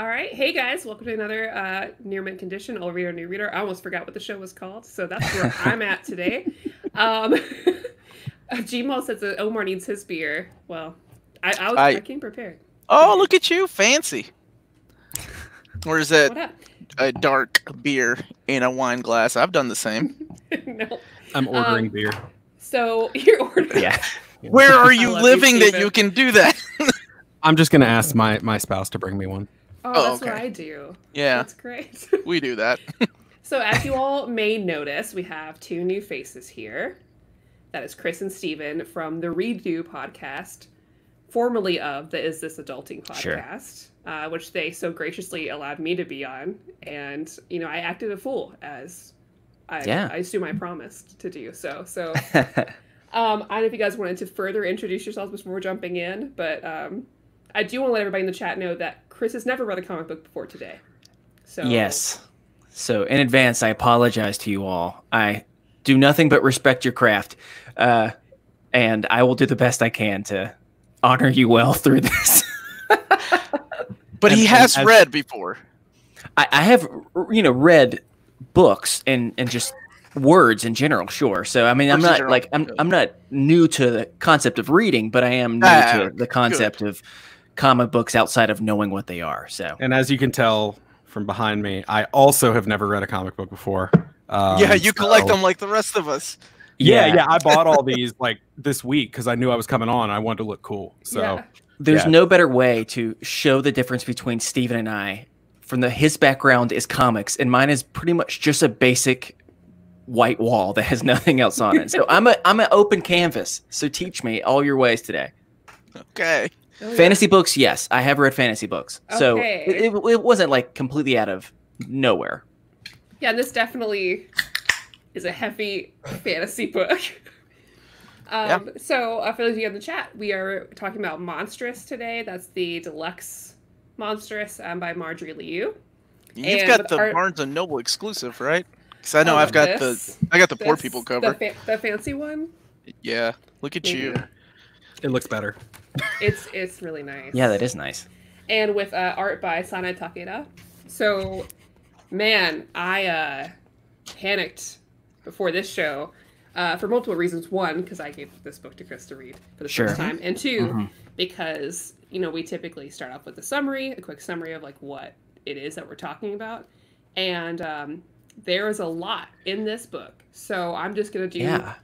All right. Hey guys, welcome to another uh, Near Mint Condition, Old Reader, New Reader. I almost forgot what the show was called, so that's where I'm at today. Um, Gmail says that Omar needs his beer. Well, I, I was I, I came prepared. Oh, look at you, fancy. Or is it a dark beer in a wine glass? I've done the same. no. I'm ordering um, beer. So you're ordering. Yeah. Where are you living you, that you can do that? I'm just gonna ask my my spouse to bring me one. Oh, oh that's okay. what I do. Yeah. That's great. we do that. so as you all may notice, we have two new faces here. That is Chris and Steven from the Redo podcast, formerly of the Is This Adulting podcast, sure. uh, which they so graciously allowed me to be on. And, you know, I acted a fool as I, yeah. I assume I promised to do so. So um, I don't know if you guys wanted to further introduce yourselves before jumping in, but um, I do want to let everybody in the chat know that Chris has never read a comic book before today. So Yes. So in advance, I apologize to you all. I do nothing but respect your craft, uh, and I will do the best I can to honor you well through this. but he has and read before. I, I have, you know, read books and and just words in general sure so i mean i'm not like i'm, I'm not new to the concept of reading but i am new ah, to the concept good. of comic books outside of knowing what they are so and as you can tell from behind me i also have never read a comic book before um, yeah you so... collect them like the rest of us yeah yeah, yeah i bought all these like this week because i knew i was coming on i wanted to look cool so yeah. there's yeah. no better way to show the difference between steven and i from the his background is comics, and mine is pretty much just a basic white wall that has nothing else on it. So I'm a I'm an open canvas. So teach me all your ways today. Okay. Oh, fantasy yeah. books, yes, I have read fantasy books. Okay. So it, it, it wasn't like completely out of nowhere. Yeah, this definitely is a heavy fantasy book. Um, yeah. So, uh, for those of you in the chat, we are talking about Monstress today. That's the deluxe Monstress um, by Marjorie Liu. You've and got the art... Barnes and Noble exclusive, right? Because I know oh, I've got this, the I got the this, poor people cover. The, fa the, fancy one. Yeah, look at you. It looks better. It's it's really nice. Yeah, that is nice. And with uh, art by Sana Takeda. So, man, I uh, panicked before this show uh, for multiple reasons. One, because I gave this book to Chris to read for the sure. first time, and 2 mm -hmm. because you know, we typically start off with a summary, a quick summary of like what it is that we're talking about. And um, there is a lot in this book. So I'm just going to do yeah.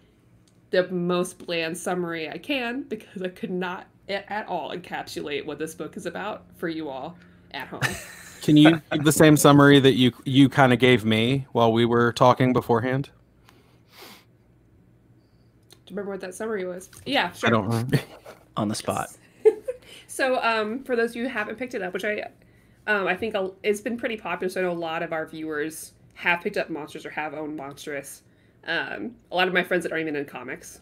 the most bland summary I can because I could not at all encapsulate what this book is about for you all at home. Can you give the same summary that you you kind of gave me while we were talking beforehand? Do you remember what that summary was? Yeah, sure. I don't remember. On the spot. So, um, for those of you who haven't picked it up, which I, um, I think I'll, it's been pretty popular. So I know a lot of our viewers have picked up Monstress or have owned Monstress. Um, a lot of my friends that aren't even in comics,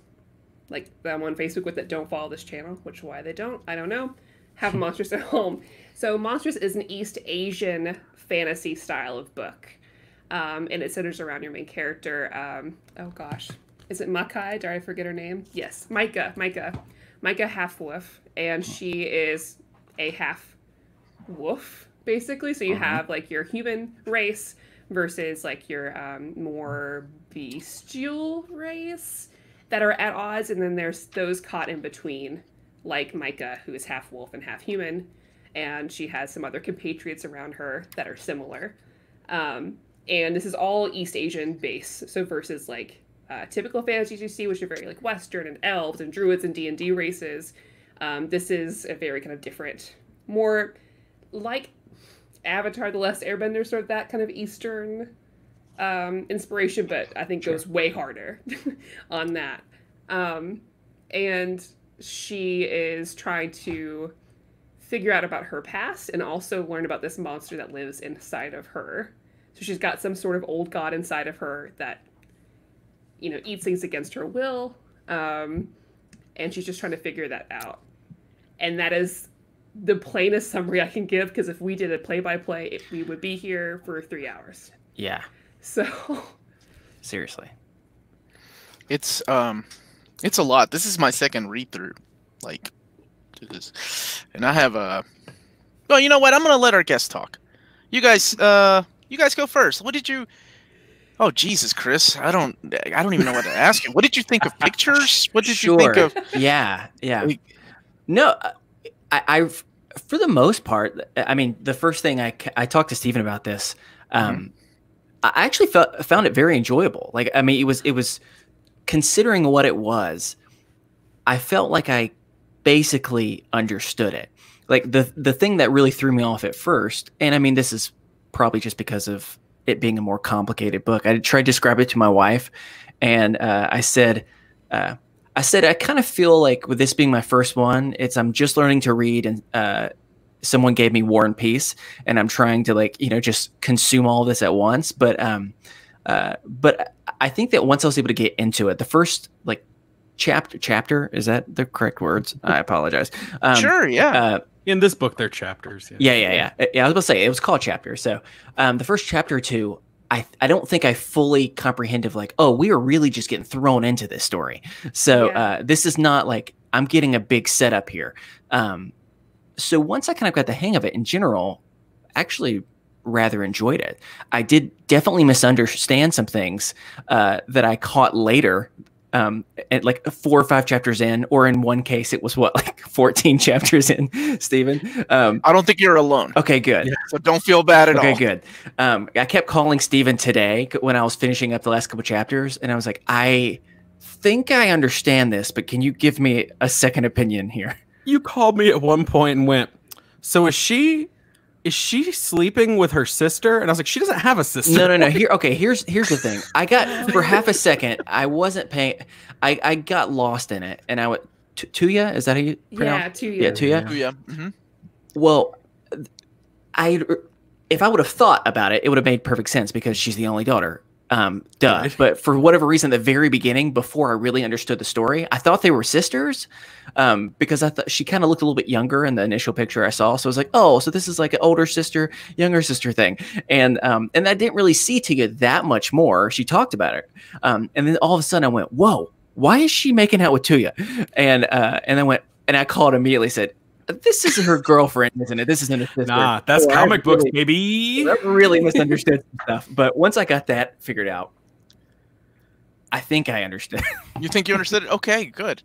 like them on Facebook with that don't follow this channel, which why they don't, I don't know, have Monstress at home. So Monstress is an East Asian fantasy style of book, um, and it centers around your main character. Um, oh gosh, is it Makai? Did I forget her name? Yes, Maika. Maika. Maika half wolf, and she is a half wolf, basically. So you uh-huh. have like your human race versus like your um, more bestial race that are at odds, and then there's those caught in between, like Maika, who is half wolf and half human, and she has some other compatriots around her that are similar. Um, and this is all East Asian base, so versus like uh, typical fantasies you see, which are very like Western and elves and druids and D and D races. Um, this is a very kind of different, more like Avatar: The Last Airbender, sort of that kind of Eastern um, inspiration, but I think sure. goes way harder on that. Um, and she is trying to figure out about her past and also learn about this monster that lives inside of her. So she's got some sort of old god inside of her that you know, eats things against her will. Um, and she's just trying to figure that out. And that is the plainest summary I can give because if we did a play by play, we would be here for three hours. Yeah. So. Seriously. It's um, it's a lot. This is my second read through, like, and I have a Well, you know what? I'm gonna let our guests talk. You guys, uh, you guys go first. What did you? Oh Jesus, Chris! I don't, I don't even know what to ask you. What did you think of pictures? What did sure. you think of? Yeah, yeah. No, I, I've for the most part. I mean, the first thing I I talked to Steven about this. Um, mm-hmm. I actually felt, found it very enjoyable. Like, I mean, it was it was considering what it was. I felt like I basically understood it. Like the the thing that really threw me off at first, and I mean, this is probably just because of it being a more complicated book. I tried to describe it to my wife, and uh, I said, uh, I said, I kind of feel like with this being my first one, it's I'm just learning to read, and uh, someone gave me War and Peace, and I'm trying to like you know just consume all this at once. But um, uh, but I think that once I was able to get into it, the first like chapter chapter is that the correct words? I apologize. Um, sure, yeah. Uh, in this book, they're chapters. Yeah. yeah, yeah, yeah. Yeah, I was about to say it was called chapter. So um, the first chapter or two, I I don't think I fully comprehended like, oh, we are really just getting thrown into this story. So yeah. uh, this is not like I'm getting a big setup here. Um, so once I kind of got the hang of it in general, actually rather enjoyed it. I did definitely misunderstand some things uh, that I caught later um, at like four or five chapters in, or in one case, it was what like fourteen chapters in. Steven, um, I don't think you're alone. Okay, good. Yeah, so don't feel bad at okay, all. Okay, good. Um, I kept calling Steven today when I was finishing up the last couple chapters, and I was like, I think I understand this, but can you give me a second opinion here? You called me at one point and went, "So is she is she sleeping with her sister? And I was like, she doesn't have a sister. No, no, no. Here, okay. Here's here's the thing. I got for half a second. I wasn't paying. I I got lost in it, and I went. Tuya, is that how you pronounce? Yeah, Tuya. Yeah, Tuya. Tuya. Mm-hmm. Well, I if I would have thought about it, it would have made perfect sense because she's the only daughter. Um, duh. Right. But for whatever reason, the very beginning, before I really understood the story, I thought they were sisters. Um, because I thought she kind of looked a little bit younger in the initial picture I saw. So I was like, oh, so this is like an older sister, younger sister thing. And um, and I didn't really see Tia that much more. She talked about it. Um, and then all of a sudden I went, whoa, why is she making out with Tuya? And uh, and then went and I called immediately, said, this is her girlfriend, isn't it? This isn't a sister. Nah, that's so comic books, baby. I really misunderstood stuff. But once I got that figured out, I think I understood. you think you understood it? Okay, good.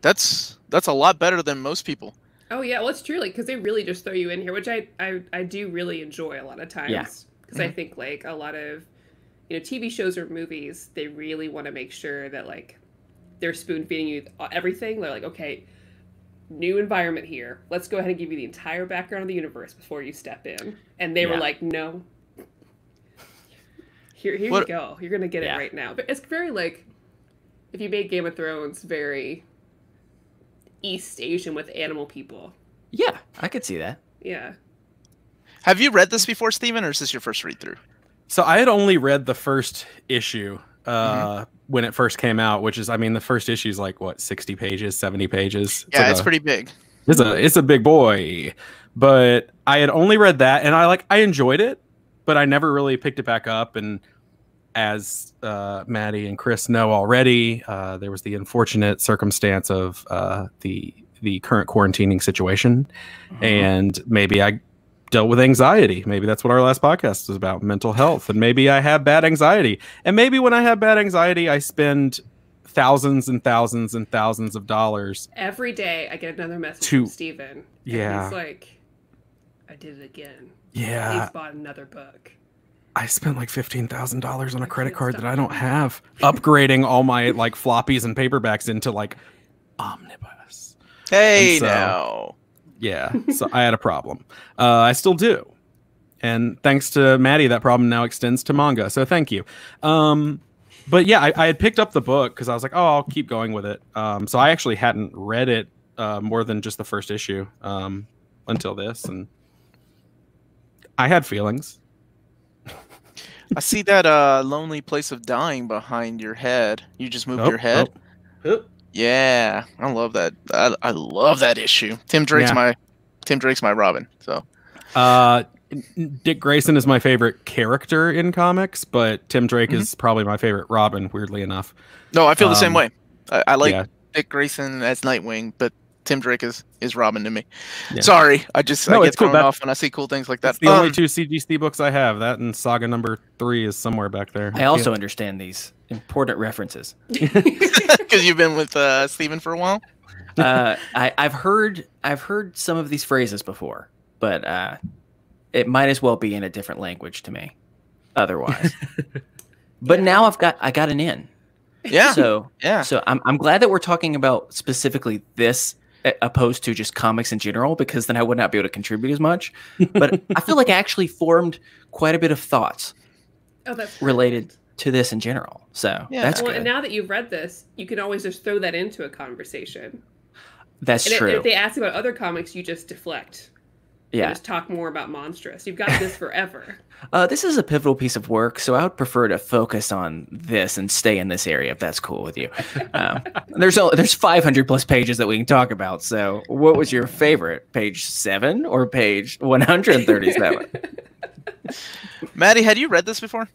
That's that's a lot better than most people. Oh yeah, well it's truly because they really just throw you in here, which I I, I do really enjoy a lot of times. Yeah. Because mm-hmm. I think like a lot of you know TV shows or movies, they really want to make sure that like they're spoon feeding you everything. They're like, okay, new environment here. Let's go ahead and give you the entire background of the universe before you step in. And they yeah. were like, no. Here, here what? you go. You're gonna get yeah. it right now. But it's very like, if you made Game of Thrones very East Asian with animal people. Yeah, I could see that. Yeah. Have you read this before, Steven, or is this your first read through? So I had only read the first issue. Uh, mm-hmm when it first came out, which is, I mean, the first issue is like what, sixty pages, seventy pages. It's yeah, like it's a, pretty big. It's a it's a big boy, but I had only read that, and I like I enjoyed it, but I never really picked it back up. And as uh, Maddie and Chris know already, uh, there was the unfortunate circumstance of uh, the the current quarantining situation, mm-hmm. and maybe I dealt with anxiety. Maybe that's what our last podcast was about mental health. And maybe I have bad anxiety. And maybe when I have bad anxiety, I spend thousands and thousands and thousands of dollars. Every day I get another message to, from Steven. Yeah. He's like, I did it again. Yeah. He's bought another book. I spent like fifteen thousand dollars on a credit card that I don't have, upgrading all my like floppies and paperbacks into like omnibus. Hey so, now, yeah, so I had a problem. Uh, I still do. And thanks to Maddie, that problem now extends to manga. So thank you. Um, but yeah, I, I, had picked up the book because I was like, oh, I'll keep going with it. Um, so I actually hadn't read it uh, more than just the first issue um, until this, and I had feelings. I see that uh, lonely place of dying behind your head. You just moved oh, your head. Oh. Yeah, I love that. I, I love that issue. Tim Drake's yeah. my Tim Drake's my Robin. So, uh, Dick Grayson is my favorite character in comics, but Tim Drake mm-hmm. is probably my favorite Robin. Weirdly enough. No, I feel um, the same um, way. I, I like yeah. Dick Grayson as Nightwing, but Tim Drake is is Robin to me. Yeah. Sorry, I just no, I get thrown cool. off when I see cool things like that. the um, only two CGC books I have. That and Saga number three is somewhere back there. I also yeah. understand these important references because you've been with uh, Steven for a while. uh, I, have heard I've heard some of these phrases before, but uh, it might as well be in a different language to me. Otherwise, but yeah. now I've got I got an in. Yeah. So yeah. So I'm I'm glad that we're talking about specifically this opposed to just comics in general because then I would not be able to contribute as much. But I feel like I actually formed quite a bit of thoughts oh, that's related to this in general. So yeah. that's well, good. And now that you've read this, you can always just throw that into a conversation. That's and true. If, if they ask about other comics, you just deflect. Yeah. just talk more about Monstress. You've got this forever. uh, this is a pivotal piece of work, so I would prefer to focus on this and stay in this area if that's cool with you. Um, there's a, there's 500 plus pages that we can talk about. So, what was your favorite? Page seven or page 137? Maddie, had you read this before?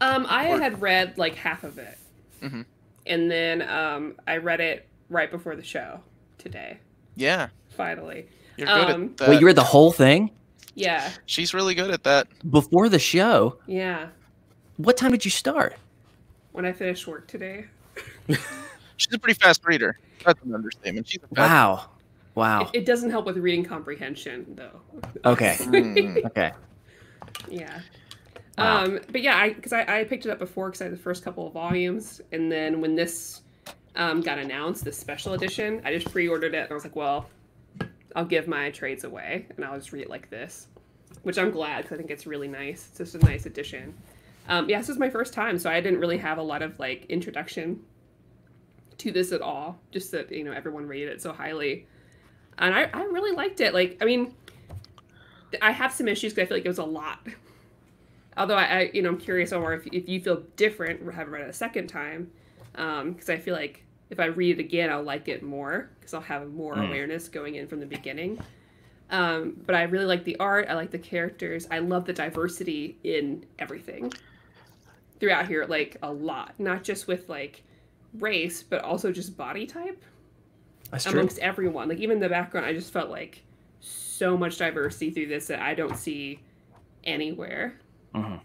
Um, I or... had read like half of it, mm-hmm. and then um, I read it right before the show today. Yeah. Finally. You're good um, at that. Wait, you read the whole thing? Yeah. She's really good at that. Before the show? Yeah. What time did you start? When I finished work today. She's a pretty fast reader. That's an understatement. She's wow. Wow. It, it, doesn't help with reading comprehension, though. Okay. mm, okay. Yeah. Wow. Um, but yeah, I because I, I picked it up before because I had the first couple of volumes, and then when this um, got announced, this special edition, I just pre-ordered it, and I was like, well, I'll give my trades away and I'll just read it like this, which I'm glad because I think it's really nice. It's just a nice addition. Um, yeah, this is my first time, so I didn't really have a lot of like introduction to this at all. Just that you know everyone rated it so highly, and I, I really liked it. Like I mean, I have some issues because I feel like it was a lot. Although I, I you know I'm curious more if if you feel different having read it a second time, because um, I feel like if I read it again, I'll like it more because I'll have more mm. awareness going in from the beginning. Um, but I really like the art. I like the characters. I love the diversity in everything throughout here, like a lot. Not just with like race, but also just body type That's amongst true. everyone. Like even the background, I just felt like so much diversity through this that I don't see anywhere. Mm-hmm.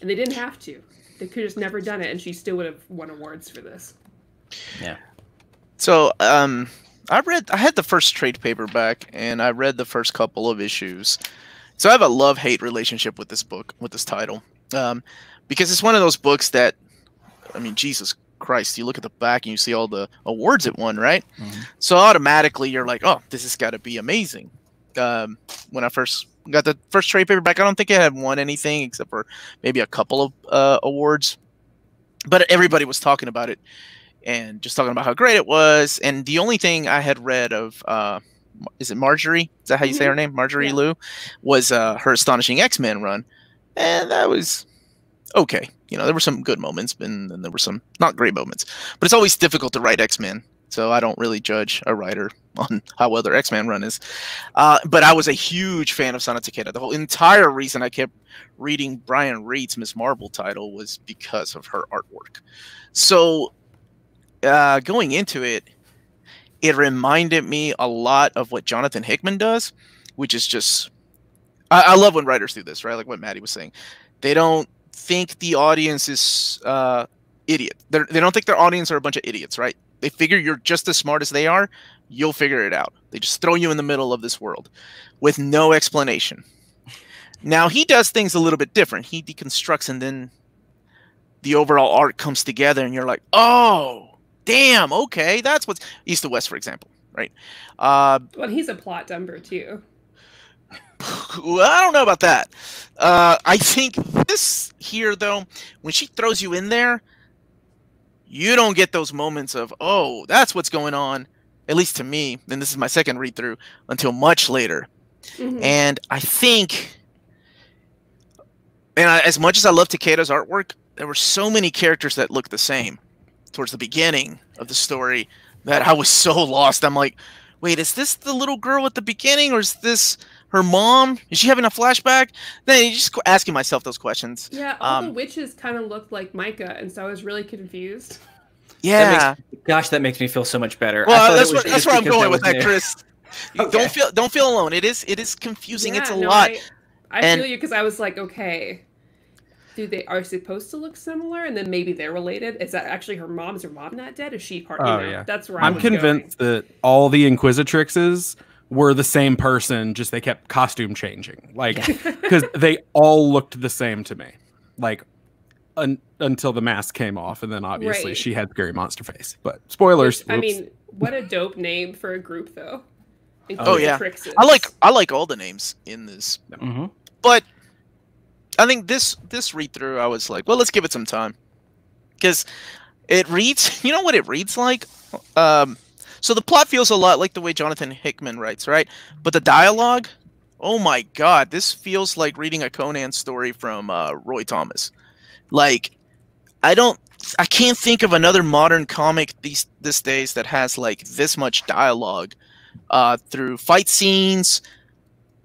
And they didn't have to. They could have just never done it, and she still would have won awards for this. Yeah. So, um, I read, I had the first trade paperback, and I read the first couple of issues. So I have a love hate relationship with this book, with this title, um, because it's one of those books that, I mean, Jesus Christ, you look at the back and you see all the awards it won, right? Mm-hmm. So automatically you're like, oh, this has got to be amazing. Um, when I first got the first trade paperback, I don't think it had won anything except for maybe a couple of uh, awards, but everybody was talking about it and just talking about how great it was. And the only thing I had read of, uh, is it Marjorie? Is that how you mm-hmm. say her name? Marjorie yeah. Liu was uh, her astonishing X Men run, and that was okay. You know, there were some good moments, and then there were some not great moments. But it's always difficult to write X Men, so I don't really judge a writer on how well their X Men run is. Uh, but I was a huge fan of Sana Takeda. The whole entire reason I kept reading Brian Reed's Miss Marvel title was because of her artwork. So uh, going into it, it reminded me a lot of what Jonathan Hickman does, which is just I, I love when writers do this, right? Like what Maddie was saying. They don't think the audience is uh, idiot. They're, they don't think their audience are a bunch of idiots, right? They figure you're just as smart as they are. You'll figure it out. They just throw you in the middle of this world with no explanation. Now he does things a little bit different. He deconstructs and then the overall art comes together, and you're like, oh, damn, okay, that's what's east to west, for example, right? Uh, well, he's a plot dumper too. I don't know about that. Uh, I think this here, though, when she throws you in there, you don't get those moments of, oh, that's what's going on, at least to me, and this is my second read through, until much later. Mm-hmm. And I think, and I, as much as I love Takeda's artwork, there were so many characters that looked the same towards the beginning of the story that I was so lost. I'm like, wait, is this the little girl at the beginning, or is this her mom? Is she having a flashback? Then just asking myself those questions. Yeah, all um, the witches kind of looked like Maika, and so I was really confused. Yeah. That makes, gosh, that makes me feel so much better. Well, that's, what, that's where I'm going with that, Chris. okay. Don't feel don't feel alone. It is it is confusing. Yeah, it's a no, lot. I, I and, feel you because I was like, okay, do they are supposed to look similar, and then maybe they're related? Is that actually her mom's Is her mom not dead? Is she part? Oh know, yeah, that's right. I'm convinced going. that all the Inquisitrixes were the same person, just they kept costume changing, like because they all looked the same to me, like un- until the mask came off, and then obviously right. she had scary monster face. But spoilers. Which, I mean, what a dope name for a group, though. Oh yeah, I like I like all the names in this, mm-hmm. but I think this this read through, I was like, well, let's give it some time, because it reads. You know what it reads like? Um, so the plot feels a lot like the way Jonathan Hickman writes, right? But the dialogue, oh my god, this feels like reading a Conan story from uh, Roy Thomas. Like, I don't, I can't think of another modern comic these this days that has like this much dialogue uh, through fight scenes,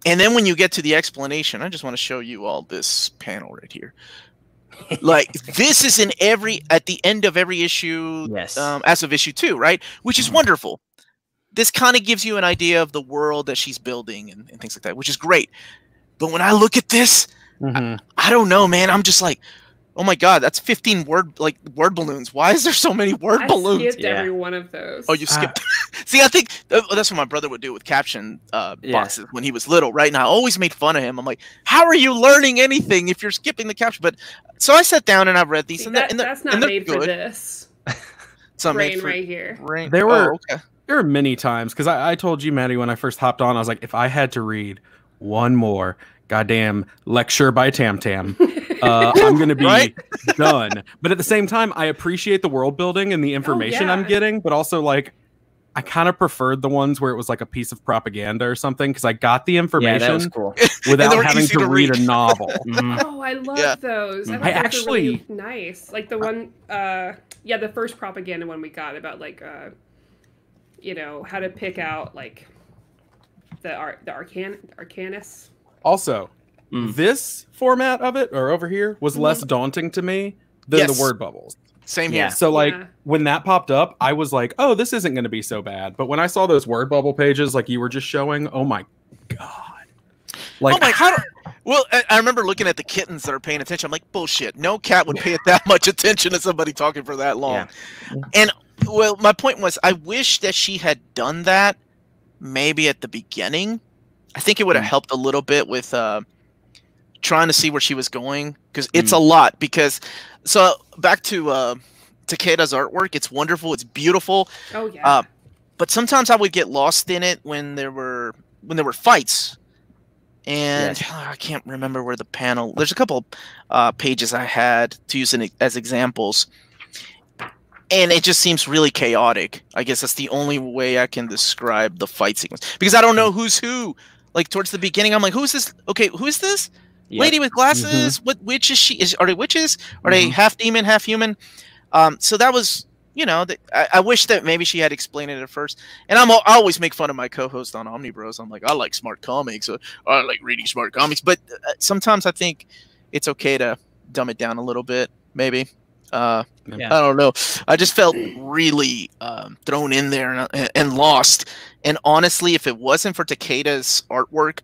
and then when you get to the explanation, I just want to show you all this panel right here. like this is in every at the end of every issue yes um, as of issue two right which is mm-hmm. wonderful this kind of gives you an idea of the world that she's building and, and, things like that which is great but when i look at this mm-hmm. I, I, don't know man i'm just like Oh my god, that's 15 word like word balloons. Why is there so many word I balloons? skipped yeah. every one of those. Oh, you ah. skipped. See, I think uh, that's what my brother would do with caption uh, yeah. boxes when he was little, right? And I always made fun of him. I'm like, "How are you learning anything if you're skipping the caption?" But so I sat down and I read these, See, and, that, and that's not made good. for this. it's not for right here. Rain. There were oh, okay. there were many times because I, I told you, Maddie, when I first hopped on, I was like, if I had to read one more goddamn lecture by Tam Tam. Uh, I'm going to be right? done. But at the same time, I appreciate the world building and the oh, information oh, yeah. I'm getting, but also like I kind of preferred the ones where it was like a piece of propaganda or something because I got the information yeah, cool. without having to, to read. read. a novel. mm. Oh, I love yeah. those. I, I actually really nice. Like the one, uh, yeah, the first propaganda one we got about like, uh, you know, how to pick out like the art, the arcan, arcanus also, mm. this format of it, or over here, was mm-hmm. less daunting to me than yes. the word bubbles. Same here. So like yeah. when that popped up, I was like, "Oh, this isn't going to be so bad." But when I saw those word bubble pages, like you were just showing, oh my god! Like, oh my god! Well, I remember looking at the kittens that are paying attention. I'm like, bullshit. No cat would pay that much attention to somebody talking for that long. Yeah. And well, my point was, I wish that she had done that maybe at the beginning I think it would have mm. helped a little bit with uh, trying to see where she was going because it's mm. a lot. Because so back to uh, Takeda's artwork, it's wonderful, it's beautiful. Oh yeah. Uh, but sometimes I would get lost in it when there were when there were fights, and yes. I can't remember where the panel. There's a couple uh, pages I had to use in, as examples, and it just seems really chaotic. I guess that's the only way I can describe the fight sequence because I don't know who's who like towards the beginning, I'm like, who's this? Okay, who is this yep. lady with glasses? Mm-hmm. What witch is she? Is are they witches? Are mm-hmm. they half demon, half human? Um, so that was, you know, the, I, I, wish that maybe she had explained it at first. And I'm I always make fun of my co-host on Omnibros. I'm like, I like smart comics. Or, I like reading smart comics, but uh, sometimes I think it's okay to dumb it down a little bit, maybe. Uh, yeah. I don't know. I just felt really um, thrown in there and, and, lost. And honestly, if it wasn't for Takeda's artwork,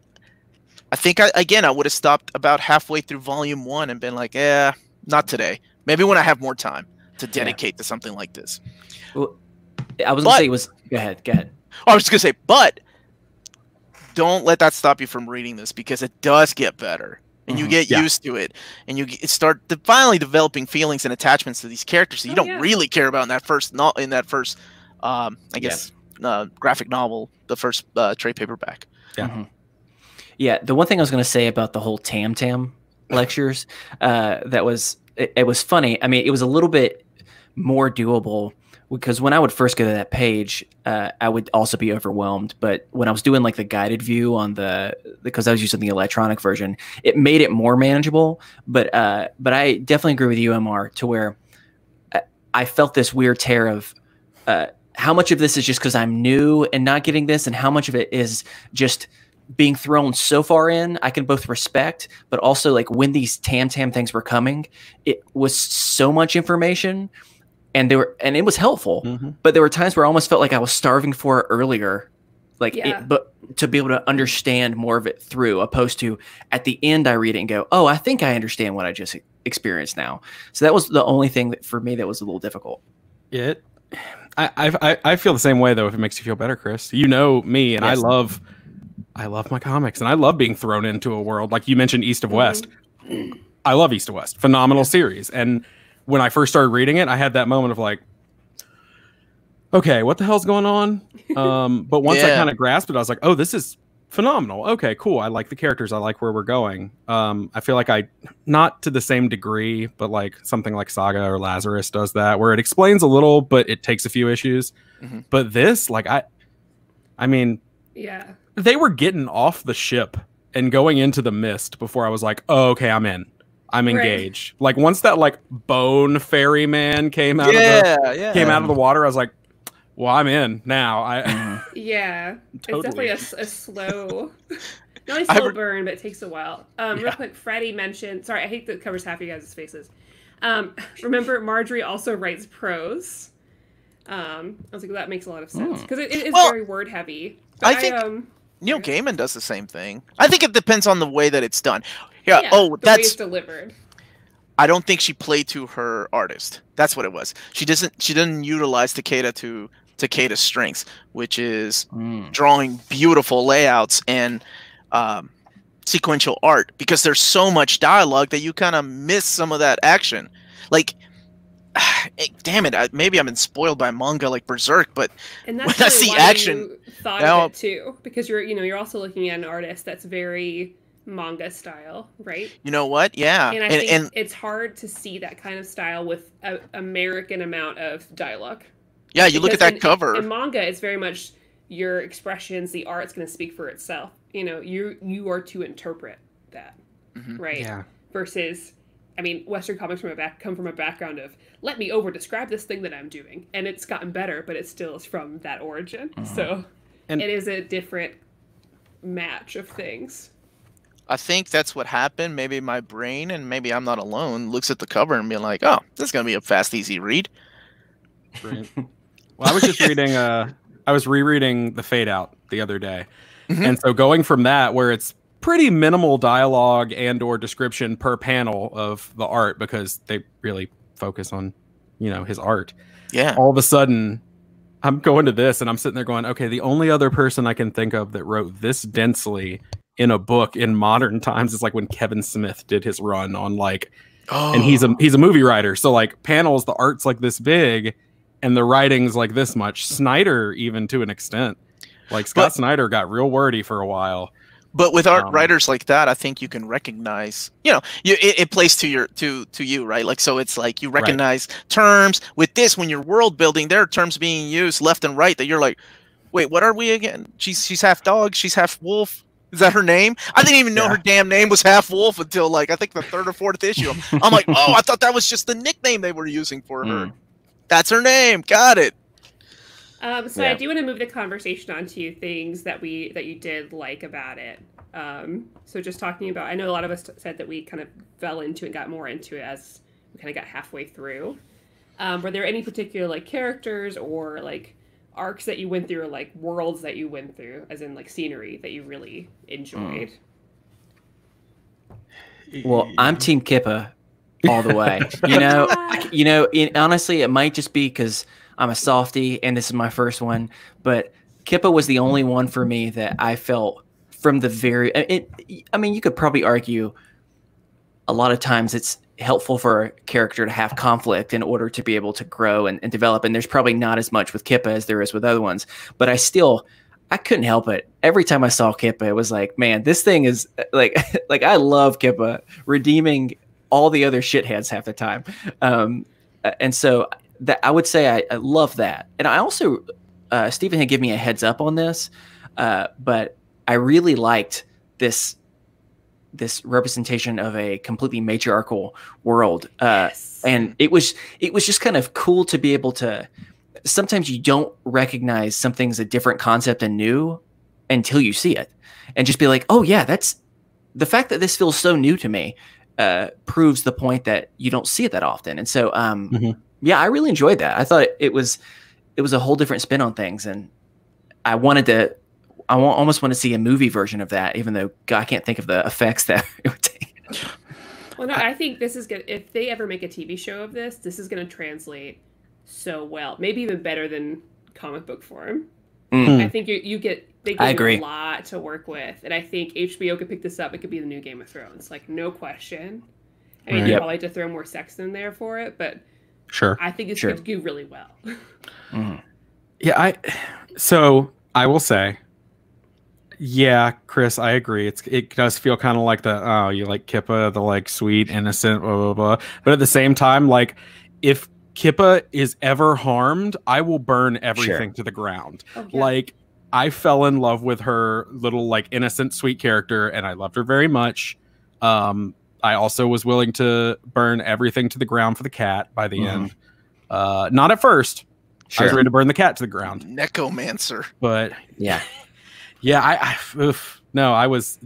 I think I, again I would have stopped about halfway through volume one and been like, "Yeah, not today. Maybe when I have more time to dedicate yeah. to something like this." Well, I was gonna say it was. Go ahead. Go ahead. I was gonna say, but don't let that stop you from reading this because it does get better and mm-hmm. you get yeah. used to it and you start finally developing feelings and attachments to these characters that you oh, don't yeah. really care about in that first not in that first um i guess. Uh, graphic novel the first uh, trade paperback yeah mm-hmm. yeah the one thing i was going to say about the whole tam tam lectures uh that was it, it was funny i mean it was a little bit more doable because when I would first go to that page, uh, I would also be overwhelmed. But when I was doing like the guided view on the because I was using the electronic version, it made it more manageable. But uh, but I definitely agree with you, Mr. To where I felt this weird tear of uh, how much of this is just because I'm new and not getting this, and how much of it is just being thrown so far in. I can both respect, but also like when these tam tam things were coming, it was so much information and they were and it was helpful. Mm-hmm. But there were times where I almost felt like I was starving for it earlier, like yeah. it, but to be able to understand more of it through, opposed to at the end I read it and go, oh, I think I understand what I just experienced now. So that was the only thing that for me that was a little difficult. It. I, I I feel the same way though. If it makes you feel better, Chris, you know me, and yes. I love, I love my comics, and I love being thrown into a world like you mentioned, East of mm-hmm. West. I love East of West, phenomenal series, and when I first started reading it, I had that moment of like, okay, what the hell's going on? Um, but once yeah. I kind of grasped it, I was like, oh, this is phenomenal. Okay, cool. I like the characters. I like where we're going. Um, I feel like I, not to the same degree, but like something like Saga or Lazarus does that, where it explains a little, but it takes a few issues. Mm-hmm. But this, like, I, I mean, yeah, they were getting off the ship and going into the mist before I was like, oh, okay, I'm in. I'm engaged. Right. Like once that like bone fairy man came out yeah, of the yeah. came out of the water, I was like, well, I'm in now. I mm-hmm. yeah, totally. it's definitely a, a slow, not a slow re- burn, but it takes a while. Um, yeah. real quick, Freddie mentioned. Sorry, I hate that it covers half of you guys' faces. Um, remember, Marjorie also writes prose. Um, I was like, that makes a lot of sense because mm. it, it is well, very word heavy. I think I, um, Neil Gaiman does the same thing. I think it depends on the way that it's done. Yeah. yeah oh, that's delivered. I don't think she played to her artist. That's what it was. She doesn't. She didn't utilize Takeda to Takeda's strengths, which is mm. drawing beautiful layouts and um, sequential art. Because there's so much dialogue that you kind of miss some of that action. Like, damn it! I, maybe I've been spoiled by manga like Berserk, but and that's when I see action, thought now, of it too, because you're you know you're also looking at an artist that's very manga style, right? You know what? Yeah. And I and, think and, it's hard to see that kind of style with an American amount of dialogue. Yeah, you because look at that in, cover. In manga, it's very much your expressions, the art's going to speak for itself. You know, you you are to interpret that, mm-hmm. right? Yeah. Versus, I mean, Western comics from a back come from a background of let me over describe this thing that I'm doing, and it's gotten better, but it still is from that origin. Mm-hmm. So, and it is a different match of things. I think that's what happened. Maybe my brain, and maybe I'm not alone, looks at the cover and be like, "Oh, this is gonna be a fast, easy read." Well, I was just reading. Uh, I was rereading the Fade Out the other day, mm-hmm. and so going from that, where it's pretty minimal dialogue and or description per panel of the art because they really focus on, you know, his art. Yeah. All of a sudden, I'm going to this and I'm sitting there going, okay, the only other person I can think of that wrote this densely in a book in modern times is like when Kevin Smith did his run on like oh. and he's a oh. he's a movie writer. So like panels, the art's like this big and the writing's like this much. Snyder even to an extent. Like Scott but, Snyder got real wordy for a while. But with art um, writers like that, I think you can recognize, you know, you, it, it, plays to your to to you, right? Like so, it's like you recognize right. terms. With this, when you're world building, there are terms being used left and right that you're like, wait, what are we again? She's she's half dog, she's half wolf. Is that her name? I didn't even know yeah. her damn name was Half Wolf until like I think the third or fourth issue. I'm like, oh, I thought that was just the nickname they were using for her. Mm. That's her name. Got it. Um, so yeah. I do want to move the conversation on to things that we that you did like about it. Um, so just talking about, I know a lot of us said that we kind of fell into and got more into it as we kind of got halfway through. Um, were there any particular like characters or like arcs that you went through or like worlds that you went through as in like scenery that you really enjoyed well i'm team kippa all the way you know you know it, honestly it might just be because i'm a softy and this is my first one but kippa was the only one for me that i felt from the very it, i mean you could probably argue a lot of times it's helpful for a character to have conflict in order to be able to grow and, and, develop. And there's probably not as much with Kippa as there is with other ones. But I still, I couldn't help it. Every time I saw Kippa, it was like, man, this thing is like, like I love Kippa redeeming all the other shitheads half the time. Um, and so that I would say I, I love that. And I also, uh, Steven had given me a heads up on this, uh, but I really liked this this representation of a completely matriarchal world. Uh, yes. And it was it was just kind of cool to be able to. Sometimes you don't recognize something's a different concept and new until you see it, and just be like, "Oh yeah, that's the fact that this feels so new to me." Uh, proves the point that you don't see it that often. And so, um, mm-hmm. yeah, I really enjoyed that. I thought it was it was a whole different spin on things, and I wanted to. I almost want to see a movie version of that, even though God, I can't think of the effects that it would take. Well, no, I think this is good. If they ever make a TV show of this, this is going to translate so well, maybe even better than comic book form. Mm. I think you you get they get I agree. a lot to work with, and I think HBO could pick this up. It could be the new Game of Thrones, like no question. I mean, right. you yep. probably have to throw more sex in there for it, but sure, I think it's sure. going to do really well. mm. Yeah, I. So I will say, yeah, Chris, I agree. It's it does feel kind of like the oh, you like Kippa, the like sweet, innocent, blah blah blah. But at the same time, like if Kippa is ever harmed, I will burn everything sure. to the ground. Oh, yeah. Like I fell in love with her little like innocent sweet character and I loved her very much. Um I also was willing to burn everything to the ground for the cat by the mm-hmm. end. Uh not at first. Sure. I was ready to burn the cat to the ground. Nekomancer. But yeah. Yeah, I, I oof, no, I was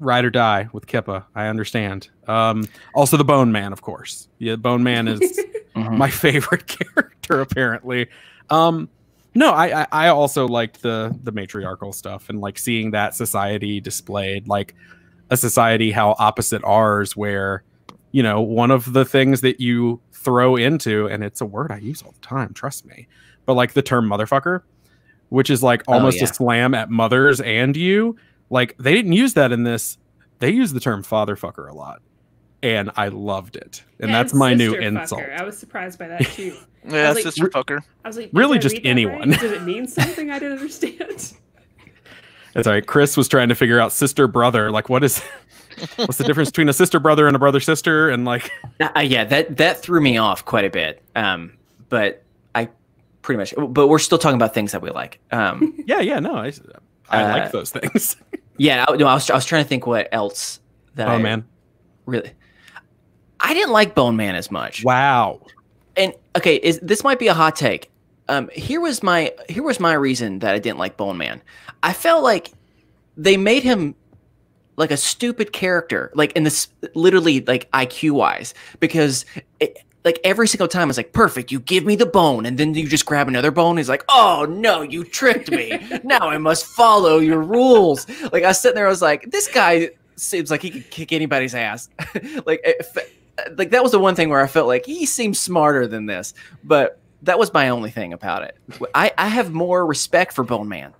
ride or die with Kippa. I understand. Um, also, the Bone Man, of course. Yeah, Bone Man is mm-hmm. my favorite character, apparently. Um, no, I, I also liked the the matriarchal stuff and like seeing that society displayed, like a society how opposite ours, where you know one of the things that you throw into, and it's a word I use all the time, trust me, but like the term motherfucker, which is like oh, almost oh, yeah. a slam at mothers and you like they didn't use that in this. They use the term fatherfucker a lot. And I loved it. And yeah, that's my new fucker. insult. I was surprised by that too. yeah, like, sister fucker. I was like, really just anyone. Right? Did it mean something I didn't understand? That's right. Chris was trying to figure out sister brother. Like, what is what's the difference between a sister brother and a brother sister? And like, uh, yeah, that that threw me off quite a bit. Um, but I pretty much. But we're still talking about things that we like. Um, yeah, yeah, no, I, I uh, like those things. Yeah, no, I was I was trying to think what else that Bone I Man. Really, I didn't like Bone Man as much. Wow. And okay, is this might be a hot take. Um, here was my here was my reason that I didn't like Bone Man. I felt like they made him like a stupid character, like in this literally like IQ wise, because it, like every single time it's like perfect you give me the bone and then you just grab another bone he's like oh no you tricked me now i must follow your rules like i was sitting there i was like this guy seems like he could kick anybody's ass like if, like that was the one thing where i felt like he seems smarter than this but that was my only thing about it i i have more respect for bone man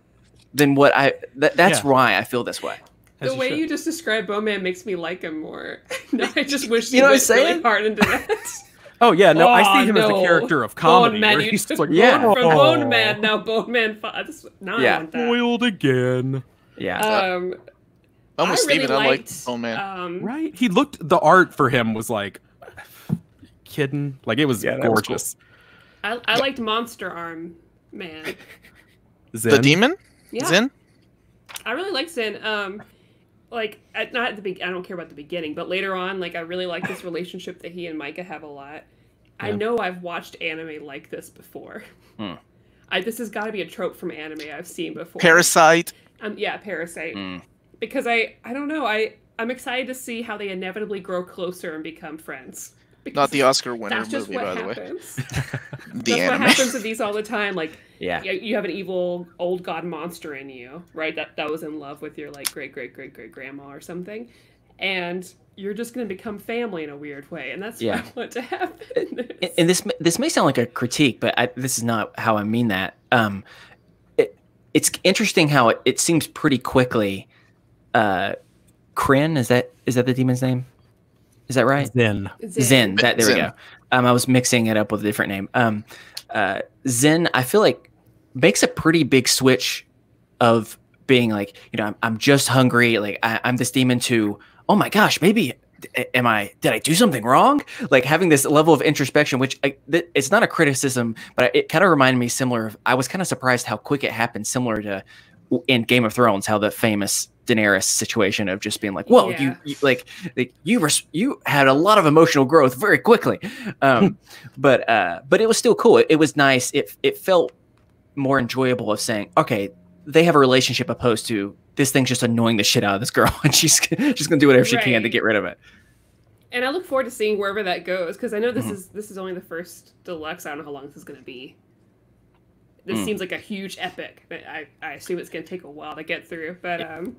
than what i that, that's yeah. why i feel this way the way you just described Bone Man makes me like him more. I just wish you know what I'm saying? really hard into that. Oh yeah, no, oh, I see him no. as the character of comedy. Bone Man, he's like, yeah, from Bone Man now Bone Man. This, now yeah, boiled again. Yeah. Um, I'm with Steven. Really I like Bone Man. Um, right? He looked. The art for him was like, kidding. Like it was yeah, gorgeous. Was cool. I, I liked Monster Arm Man. Zinn? The demon. Yeah. Zinn. I really like Zinn. Um, like at, not at the be- I don't care about the beginning, but later on, like I really like this relationship that he and Maika have a lot. Yeah. I know I've watched anime like this before. Hmm. I, this has got to be a trope from anime I've seen before. Parasite. Um, yeah, Parasite. Mm. Because I, I don't know. I, I'm excited to see how they inevitably grow closer and become friends. Because Not the Oscar winner movie, by happens. the way. the that's anime. what happens in these all the time. Like, yeah, you have an evil old god monster in you, right? That that was in love with your like great great great great grandma or something, and you're just going to become family in a weird way, and that's yeah. what I want to happen. And this this may sound like a critique, but I, this is not how I mean that. Um, it, it's interesting how it, it seems pretty quickly. Uh, Kryn is that is that the demon's name? Is that right? Zinn. Zinn. Zinn that there Zinn. we go. Um, I was mixing it up with a different name. Um, uh, Zinn, I feel like makes a pretty big switch of being like, you know, I'm, I'm just hungry. Like I, I'm this demon to, oh my gosh, maybe am I did I do something wrong? Like having this level of introspection, which I, th- it's not a criticism, but it kind of reminded me similar. Of, I was kind of surprised how quick it happened, similar to in Game of Thrones, how the famous Daenerys situation of just being like, "Whoa, yeah. you, you, like, like you res- you had a lot of emotional growth very quickly," um, but uh, but it was still cool. It, it, was nice. It it felt more enjoyable of saying, "Okay, they have a relationship," opposed to this thing's just annoying the shit out of this girl, and she's she's gonna do whatever she can to get rid of it. And I look forward to seeing wherever that goes because I know this mm-hmm. is this is only the first deluxe. I don't know how long this is going to be. This mm. seems like a huge epic. I I assume it's going to take a while to get through, but um,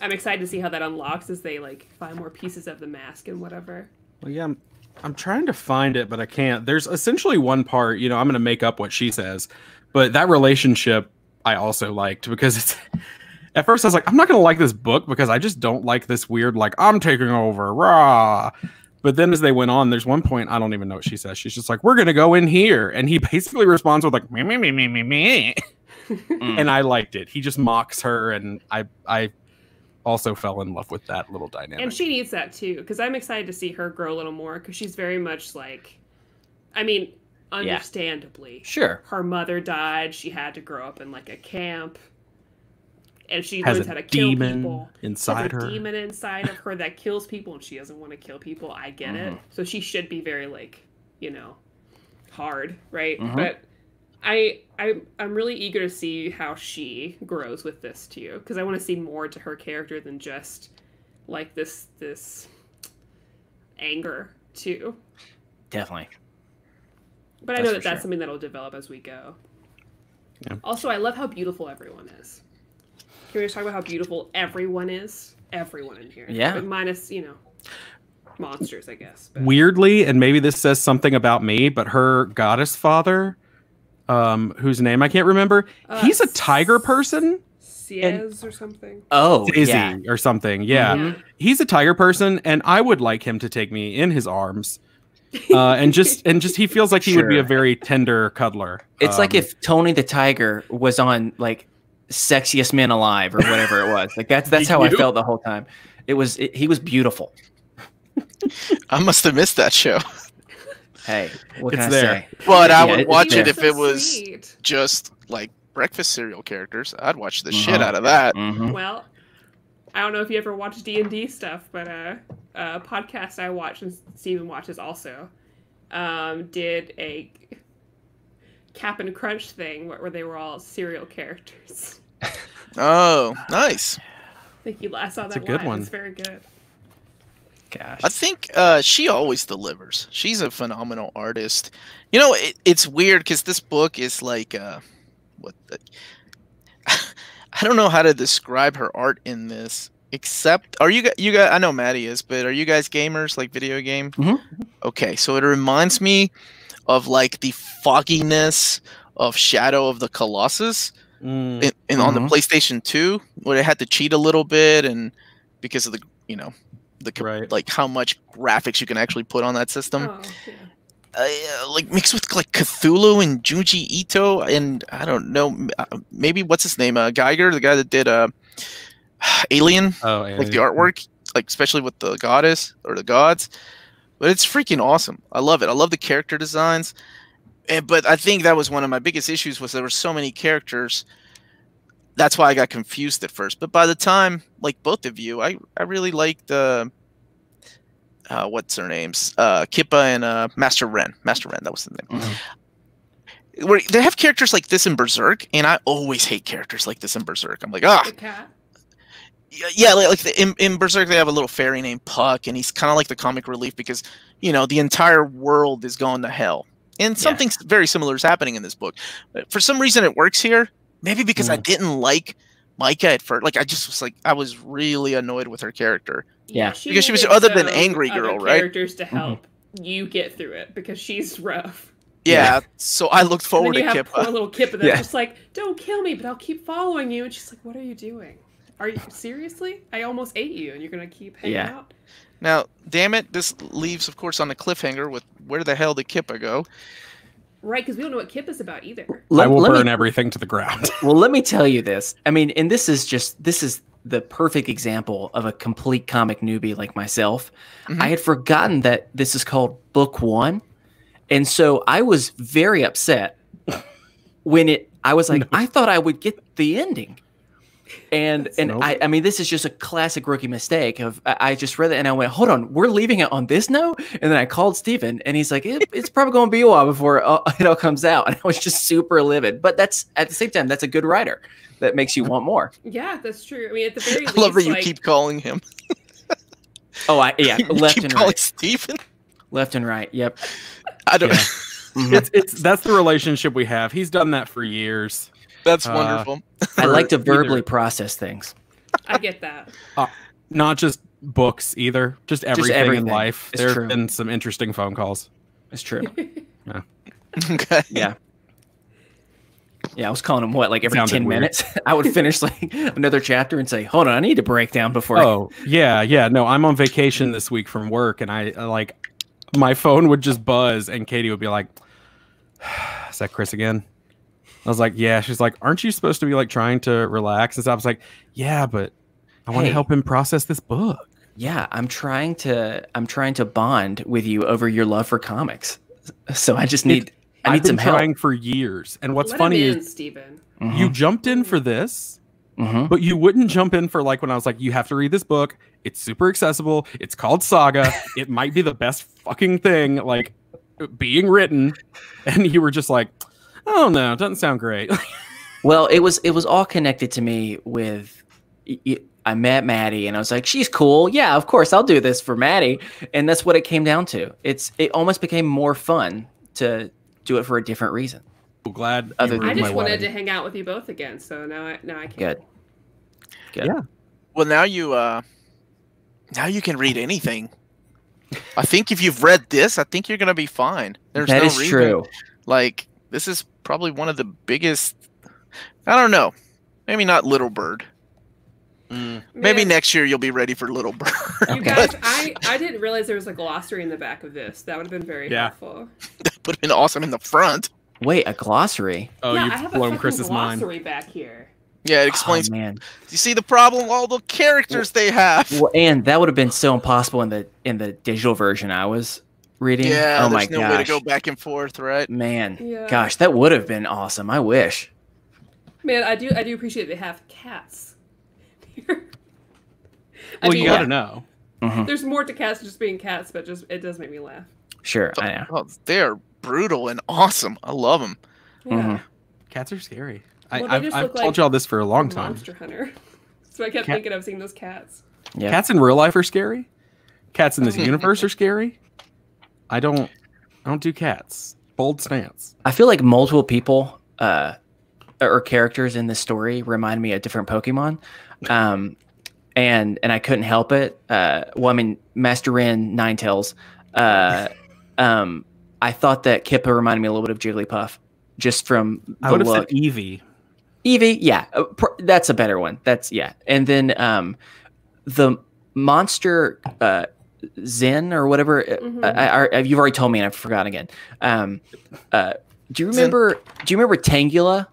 I'm excited to see how that unlocks as they like find more pieces of the mask and whatever. Well, yeah, I'm, I'm trying to find it, but I can't. There's essentially one part. You know, I'm going to make up what she says, but that relationship I also liked because it's at first I was like, I'm not gonna like this book because I just don't like this weird like I'm taking over, rah. But then as they went on, there's one point I don't even know what she says. She's just like, "We're gonna go in here," and he basically responds with like me me me me me me, mm. and I liked it. He just mocks her, and I I also fell in love with that little dynamic. And she needs that too because I'm excited to see her grow a little more because she's very much like, I mean, understandably, yeah. sure, her mother died. She had to grow up in like a camp and she has learns how to kill people. inside her. demon inside of her that kills people, and she doesn't want to kill people. I get mm-hmm. it. So she should be very like, you know, hard, right? Mm-hmm. But I, I, I'm really eager to see how she grows with this too, because I want to see more to her character than just like this, this anger too. Definitely. But that's I know that that's sure. something that'll develop as we go. Yeah. Also, I love how beautiful everyone is. Can we just talk about how beautiful everyone is? Everyone in here. Yeah. But minus, you know, monsters, I guess. But. Weirdly, and maybe this says something about me, but her goddess father, um, whose name I can't remember, uh, he's a tiger person. Siez or something. Oh, Izzy yeah. or something. Yeah. Mm-hmm. He's a tiger person, and I would like him to take me in his arms. uh, and just and just he feels like he sure. would be a very tender cuddler. It's um, like if Tony the Tiger was on like sexiest man alive or whatever it was. Like that's that's how I felt the whole time. It was it, he was beautiful. I must have missed that show. Hey, what it's can there. I say? But yeah, I would watch it if so it was sweet. just like breakfast cereal characters. I'd watch the mm-hmm. shit out of that. Mm-hmm. Well, I don't know if you ever watch D and D stuff, but uh, a podcast I watch and Steven watches also um, did a Cap'n Crunch thing where, where they were all cereal characters. oh, nice. I think you last saw that. It's a good one. It's very good. Gosh. I think uh, she always delivers. She's a phenomenal artist. You know, it, it's weird because this book is like, uh, what? The, I don't know how to describe her art in this. Except, are you you guys? I know Maddie is, but are you guys gamers like video game? Mm-hmm. Okay, so it reminds me of like the fogginess of Shadow of the Colossus mm. in, in mm-hmm. on the mm-hmm. PlayStation 2 where it had to cheat a little bit and because of the you know the right. like how much graphics you can actually put on that system. Oh, yeah. Uh, like mixed with like Cthulhu and Junji Ito and I don't know uh, maybe what's his name uh, Giger the guy that did uh Alien oh, like the artwork like especially with the goddess or the gods but it's freaking awesome. I love it. I love the character designs. And, but I think that was one of my biggest issues was there were so many characters. That's why I got confused at first. But by the time, like both of you, I, I really liked uh, uh, what's their names? Uh, Kippa and uh, Master Ren. Master Ren, that was the name. Mm-hmm. Where they have characters like this in Berserk, and I always hate characters like this in Berserk. I'm like, ah, yeah, like, the, in, in Berserk they have a little fairy named Puck, and he's kind of like the comic relief because you know the entire world is going to hell, and something yeah. very similar is happening in this book. For some reason, it works here. Maybe because mm. I didn't like Maika at first. Like I just was like I was really annoyed with her character. Yeah, she because she was other than angry girl, right? Characters to mm-hmm. help mm-hmm. you get through it because she's rough. Yeah, yeah. so I looked forward and then you to have Poor little Kippa that's yeah. just like, "Don't kill me, but I'll keep following you." And she's like, "What are you doing?" Are you seriously? I almost ate you, and you're gonna keep hanging yeah. out. Now, damn it, this leaves, of course, on a cliffhanger with where the hell did Kippa go? Right, because we don't know what Kip is about either. Let, I will burn me, everything to the ground. well, let me tell you this. I mean, and this is just this is the perfect example of a complete comic newbie like myself. Mm-hmm. I had forgotten that this is called Book One, and so I was very upset when it. I was like, no. I thought I would get the ending and That's and I, I mean this is just a classic rookie mistake of I just read it and I went hold on we're leaving it on this note and then I called Steven and he's like it, it's probably going to be a while before it all, it all comes out and I was just super livid but that's at the same time that's a good writer that makes you want more yeah that's true I mean at the very I love that you like, keep calling him Oh, I yeah, left and right. Steven. Left and right. Yep. I don't. Yeah. mm-hmm. It's it's that's the relationship we have. He's done that for years. That's uh, wonderful. I like to verbally either. process things. I get that. Uh, not just books either. Just everything, just everything. in life. It's there true. have been some interesting phone calls. It's true. yeah. Okay. Yeah. Yeah, I was calling him what, like every ten weird. minutes. I would finish like another chapter and say, "Hold on, I need to break down before." Oh I... yeah, yeah. No, I'm on vacation this week from work, and I like my phone would just buzz, and Katie would be like, "Is that Chris again?" I was like, "Yeah." She's like, "Aren't you supposed to be like trying to relax?" And so I was like, "Yeah, but I want to hey, help him process this book." Yeah, I'm trying to. I'm trying to bond with you over your love for comics. So I just need. It, I need I've been some trying help. for years, and what's Let funny in, is Steven. Mm-hmm. You jumped in for this, mm-hmm. but you wouldn't jump in for like when I was like, you have to read this book. It's super accessible. It's called Saga. it might be the best fucking thing like being written, and you were just like, oh no, it doesn't sound great. well, it was it was all connected to me with. I met Maddie and I was like, she's cool. Yeah, of course, I'll do this for Maddie. And that's what it came down to. It's it almost became more fun to do it for a different reason. Well, glad. Other than I just wanted wedding. to hang out with you both again, so now I now I can. Good. Good. Yeah. Well, now you uh, now you can read anything. I think if you've read this, I think you're gonna be fine. There's that no is reason. true. Like this is probably one of the biggest. I don't know. Maybe not Little Bird. Mm. Maybe next year you'll be ready for Little Bird. You guys, I, I didn't realize there was a glossary in the back of this. That would have been very yeah. helpful. that would have been awesome in the front. Wait, a glossary? Oh, yeah, you've I have blown a Chris's glossary mind. back here. Yeah, it explains. Oh, man, you see the problem? All the characters well, they have. Well, and that would have been so impossible in the in the digital version I was reading. Yeah, oh my no gosh. way to go back and forth, right? Man, yeah. gosh, that would have been awesome. I wish. Man, I do I do appreciate they have cats. well, mean, you got to know. Mm-hmm. There's more to cats just being cats, but just it does make me laugh. Sure, I know. Oh, they are brutal and awesome. I love them. Yeah. Mm-hmm. Cats are scary. Well, I, have I've told like y'all this for a long time. Monster Hunter. so I kept Cat- thinking of seeing those cats. Yeah. Cats in real life are scary. Cats in this universe are scary. I don't. I don't do cats. Bold stance. I feel like multiple people uh, or characters in this story remind me of different Pokemon. Um, and and I couldn't help it. Uh, well, I mean, Master Ren, Ninetales. Uh, um, I thought that Kippa reminded me a little bit of Jigglypuff, just from the I would look. have said Eevee. Eevee, yeah, uh, that's a better one. That's yeah, and then um, the monster uh, Zinn or whatever. Uh, mm-hmm. I, I, you've already told me, and I've forgotten again. Um, uh, do you remember? Zinn. Do you remember Tangela?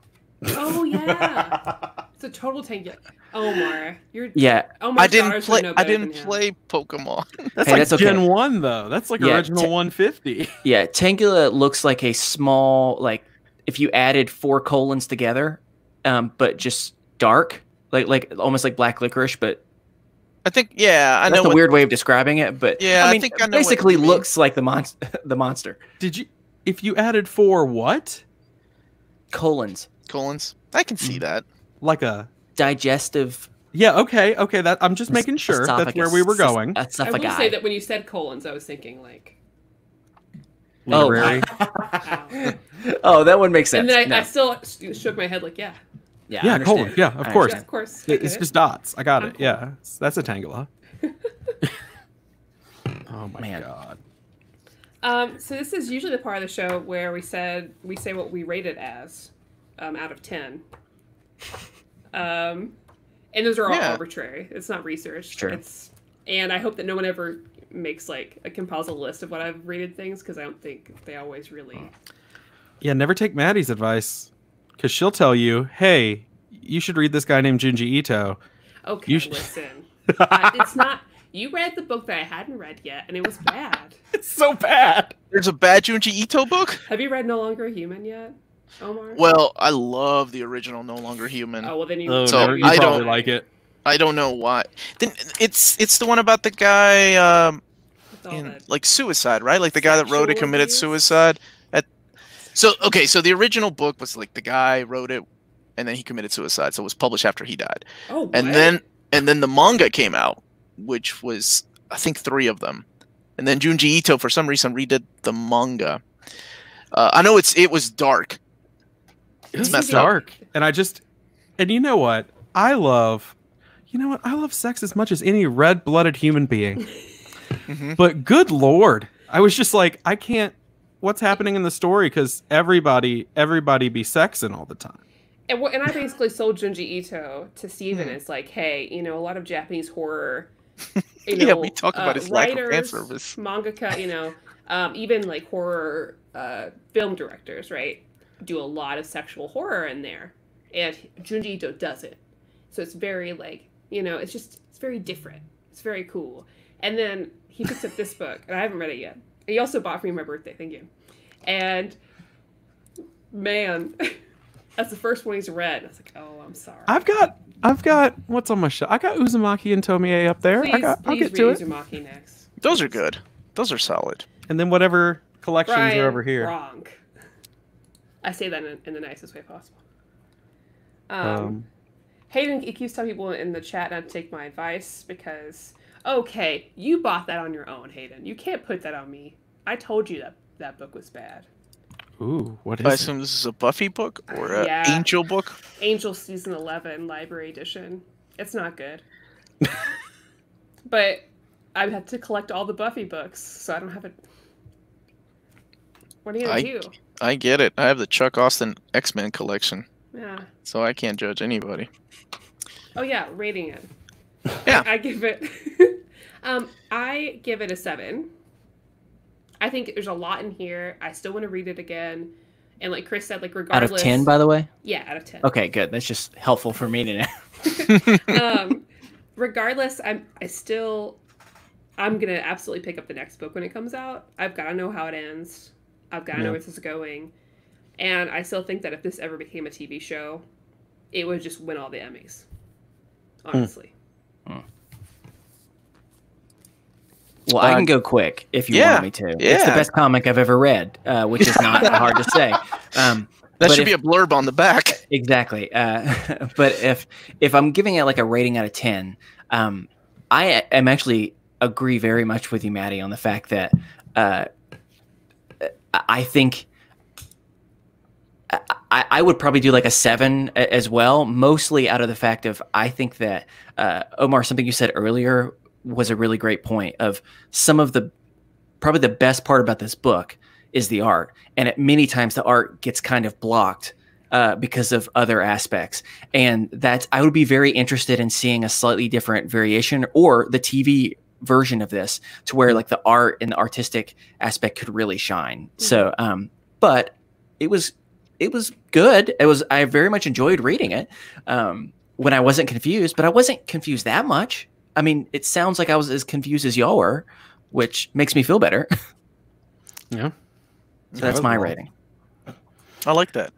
Oh yeah, it's a total Tangela. Omar, you're yeah. Omar I didn't play. I didn't play Pokemon. That's hey, like that's okay. Gen One though. That's like yeah, original t- 150. Yeah, Tangela looks like a small like if you added four colons together, um, but just dark, like like almost like black licorice, but. I think yeah, I that's know. a weird way of describing it, but yeah, I mean, I think I basically looks like the monster. the monster. Did you? If you added four what? Colons. Colons. I can see mm. that. Like a digestive. Yeah. Okay. Okay. That I'm just making sure that's where we were going. I will say that when you said colons, I was thinking like. Oh. oh, that one makes sense. And then I, no. I still shook my head like, yeah. Yeah. Yeah. Colon. Yeah. Of course. Yeah, of course. It's just dots. I got I'm it. Cool. Yeah. That's a Tangela. oh my Man. god. Um, so this is usually the part of the show where we said we say what we rate it as, um, out of ten. Um, and those are all yeah. arbitrary. It's not researched. Sure. It's and I hope that no one ever makes like a composite list of what I've rated things because I don't think they always really. Yeah, never take Maddie's advice because she'll tell you, "Hey, you should read this guy named Junji Ito." Okay, you sh- listen. uh, it's not. You read the book that I hadn't read yet, and it was bad. it's so bad. There's a bad Junji Ito book. Have you read No Longer Human yet? Omar? Well, I love the original No Longer Human. Oh well, then you. Oh, so you I don't like it. I don't know why. Then it's it's the one about the guy um, in, like suicide, right? Like the guy that wrote it committed suicide. At so okay, so the original book was like the guy wrote it, and then he committed suicide. So it was published after he died. Oh. And then and then the manga came out, which was I think three of them, and then Junji Ito for some reason redid the manga. Uh, I know it's it was dark. It's, it's dark, up. and I just and you know what I love. You know what I love sex as much as any red-blooded human being. mm-hmm. But good lord, I was just like, I can't. What's happening in the story? Because everybody, everybody be sexing all the time. And, and I basically sold Junji Ito to Steven. Mm. It's like, hey, you know, a lot of Japanese horror. You know, yeah, we talk about uh, his writers, lack of fan service. Mangaka, you know, um, even like horror uh, film directors, right, do a lot of sexual horror in there, and Junji Ito does it. So it's very like, you know, it's just it's very different. It's very cool. And then he picks up this book, and I haven't read it yet. He also bought for me my birthday. Thank you. And man. That's the first one he's read. I was like, oh, I'm sorry. I've got, I've got what's on my shelf. I got Uzumaki and Tomie up there. Please, I got, I'll get to it. Uzumaki next. Those are good. Those are solid. And then whatever collections Brian, are over here. Wrong. I say that in, in the nicest way possible. Um, um, Hayden keeps telling people in the chat not to take my advice because okay, you bought that on your own, Hayden. You can't put that on me. I told you that that book was bad. Ooh, what is I assume this is a Buffy book or an yeah. Angel book? Angel season 11 library edition. It's not good. but I have to collect all the Buffy books, so I don't have it. What are you gonna I, do? I get it. I have the Chuck Austin X Men collection. Yeah. So I can't judge anybody. Oh yeah, rating it. Yeah. I, give it. um, I give it a seven. I think there's a lot in here. I still want to read it again. And like Chris said, like regardless. Out of ten, by the way. Yeah, out of ten. Okay, good. That's just helpful for me to know. um, regardless, I'm I still I'm gonna absolutely pick up the next book when it comes out. I've got to know how it ends. I've got to yeah. know where this is going. And I still think that if this ever became a TV show, it would just win all the Emmys. Hmm. Honestly. Mm. Well, I can go quick if you yeah, want me to. Yeah. It's the best comic I've ever read, uh, which is not hard to say. Um, that should if, be a blurb on the back. Exactly. Uh, but if if I'm giving it like a rating out of ten, um, I am actually agree very much with you, Maddie, on the fact that uh, I think I, I, would probably do like a seven as well, mostly out of the fact of I think that uh, Omar, something you said earlier was a really great point of some of the probably the best part about this book is the art. And at many times the art gets kind of blocked uh, because of other aspects. And that i would be very interested in seeing a slightly different variation or the tv version of this to where like the art and the artistic aspect could really shine. Mm-hmm. so um but it was it was good it was i very much enjoyed reading it um when i wasn't confused but i wasn't confused that much I mean, it sounds like I was as confused as y'all were, which makes me feel better. yeah. So that's my rating. I like that.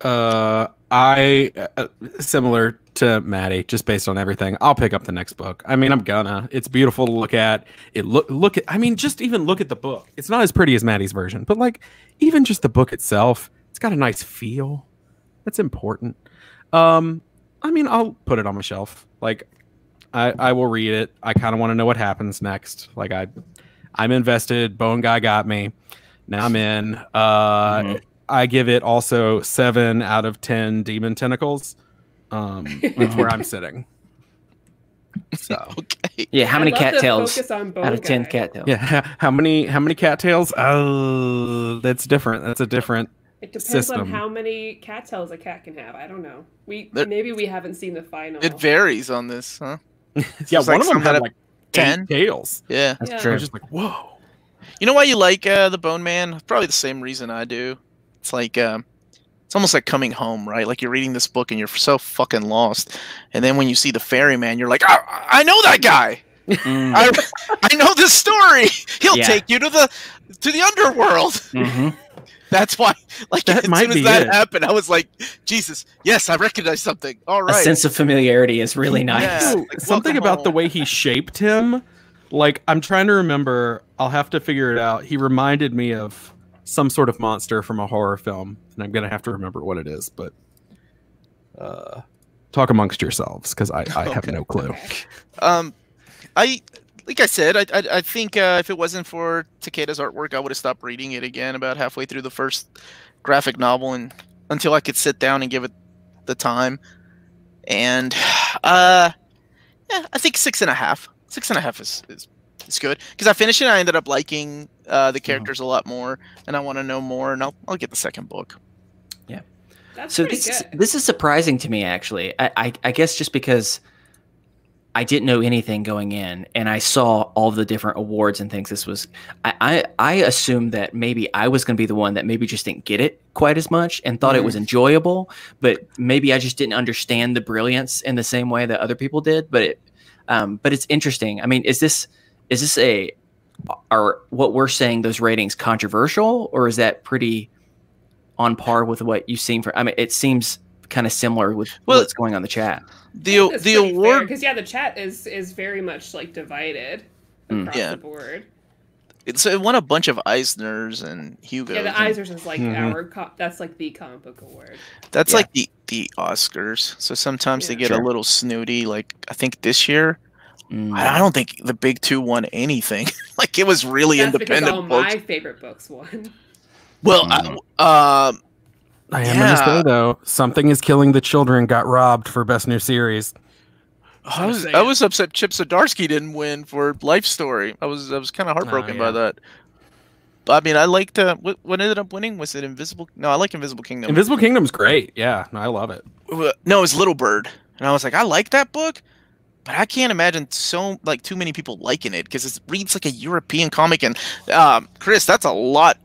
Uh, I uh, similar to Maddie, just based on everything. I'll pick up the next book. I mean, I'm gonna. It's beautiful to look at. It look look at. I mean, just even look at the book. It's not as pretty as Maddie's version, but like even just the book itself, it's got a nice feel. That's important. Um, I mean, I'll put it on my shelf. Like I, I will read it. I kind of want to know what happens next. Like I, I'm invested. Bone guy got me. Now I'm in. Uh, mm-hmm. I give it also seven out of ten demon tentacles. Um, that's where I'm sitting. So okay. Yeah, how many cattails out of ten cattails? Yeah, how many how many cattails? Oh, that's different. That's a different. It depends system. on how many cattails a cat can have. I don't know. We maybe we haven't seen the final. It varies on this, huh? yeah, one like of them had like ten tails. Yeah, that's yeah. true. I was just like, whoa. You know why you like uh, the Bone Man? Probably the same reason I do. It's like um, it's almost like coming home, right? Like you're reading this book and you're so fucking lost, and then when you see the ferryman, you're like, oh, I know that guy. Mm. I, I know this story. He'll yeah. take you to the to the underworld. Mm-hmm. That's why, like, that as soon as that it. happened, I was like, Jesus, yes, I recognize something. All right. A sense of familiarity is really nice. Yeah, like, something about home. the way he shaped him. Like, I'm trying to remember. I'll have to figure it out. He reminded me of some sort of monster from a horror film, and I'm gonna have to remember what it is. But uh, talk amongst yourselves because I, I have no clue. Um, I like I said, I I, I think uh, if it wasn't for Takeda's artwork, I would have stopped reading it again about halfway through the first graphic novel, and until I could sit down and give it the time. And uh, yeah, I think six and a half. Six and a half is is, is good because I finished it. I ended up liking uh, the mm-hmm. characters a lot more, and I want to know more. And I'll I'll get the second book. Yeah. That's so this good. is, this is surprising to me actually. I, I I guess just because I didn't know anything going in, and I saw all the different awards and things. This was, I, I, I assumed that maybe I was going to be the one that maybe just didn't get it quite as much and thought mm. it was mm. enjoyable, but maybe I just didn't understand the brilliance in the same way that other people did. But it, um, but it's interesting. I mean, is this, is this a, are what we're saying those ratings controversial, or is that pretty on par with what you've seen for? I mean, it seems kind of similar with well, what's going on the chat. The the award because yeah, the chat is is very much like divided mm. across yeah. the board. It's it won a bunch of Eisners and Hugo. Yeah, the Eisners is like mm-hmm. our that's like the comic book award. That's yeah. like the the Oscars. So sometimes yeah, they get sure. a little snooty. Like I think this year, mm. I don't think the big two won anything. like it was really that's independent. All books. my favorite books won. Well, mm. I, um, I am yeah. going to say though, something is killing the children. Got robbed for best new series. I was I was upset Chip Zdarsky didn't win for Life Story. I was I was kind of heartbroken oh, yeah. by that. But, I mean, I liked uh, what, what ended up winning. Was it Invisible? No, I like Invisible Kingdom. Invisible Kingdom's great. Yeah, I love it. No, it was Little Bird, and I was like, I like that book, but I can't imagine so like too many people liking it because it reads like a European comic. And um, Chris, that's a lot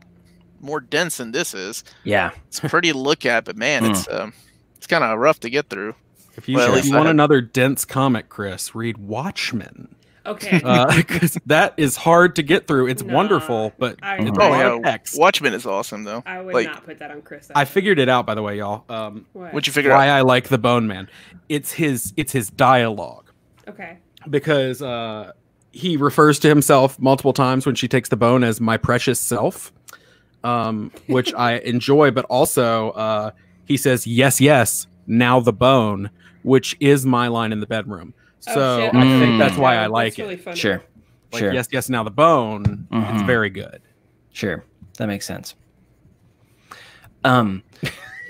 more dense than this is. Yeah, it's pretty to look at, but man, mm. it's um, it's kind of rough to get through. If you, well, if you want had... another dense comic, Chris, read Watchmen. Okay. Because uh, that is hard to get through. It's no, wonderful, but I, it's oh yeah, text. Watchmen is awesome though. I would like, not put that on Chris. I figured it out by the way, y'all. Um, what? would you figure why out? I like the Bone Man? It's his. It's his dialogue. Okay. Because uh, he refers to himself multiple times when she takes the bone as my precious self um, which I enjoy. But also, uh, he says, "Yes, yes, now the bone," which is my line in the bedroom. Oh, so I mm. think that's why I like really it. Sure, like, sure. Yes, yes, now the bone. Mm-hmm. It's very good. Sure, that makes sense. Um,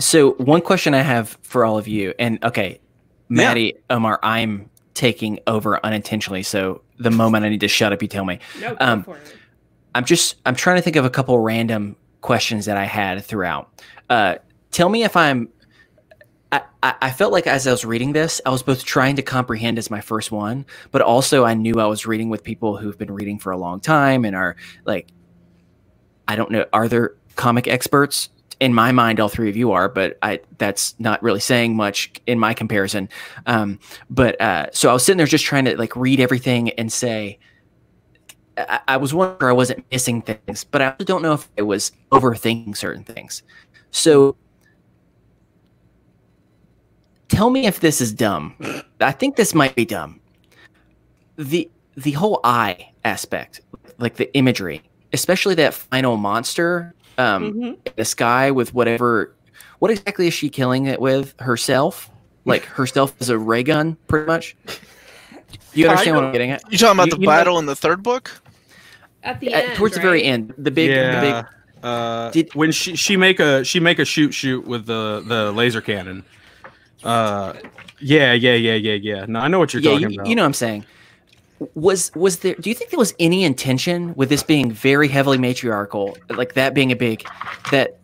so one question I have for all of you, and okay, Maddie, yeah. Omar, I'm taking over unintentionally. So the moment I need to shut up, you tell me. No, um, I'm just I'm trying to think of a couple random questions that I had throughout. Uh, tell me if I'm. I, I felt like as I was reading this, I was both trying to comprehend as my first one, but also I knew I was reading with people who've been reading for a long time and are like, I don't know, are there comic experts? In my mind, all three of you are, but I that's not really saying much in my comparison. Um, but uh, so I was sitting there just trying to like read everything and say, I, I was wondering I wasn't missing things, but I also don't know if I was overthinking certain things. So tell me if this is dumb. I think this might be dumb. The the whole eye aspect, like the imagery, especially that final monster um mm-hmm. in the sky with whatever what exactly is she killing it with herself? Like herself is a ray gun, pretty much. You understand what I'm getting at? You talking about you, the you battle know, in the third book? At the end, towards right? the very end, the big, yeah. the big. Uh, Did, when she she make a she make a shoot shoot with the the laser cannon. Uh, yeah, yeah, yeah, yeah, yeah. No, I know what you're yeah, talking you, about. You know what I'm saying. Was was there? Do you think there was any intention with this being very heavily matriarchal, like that being a big, that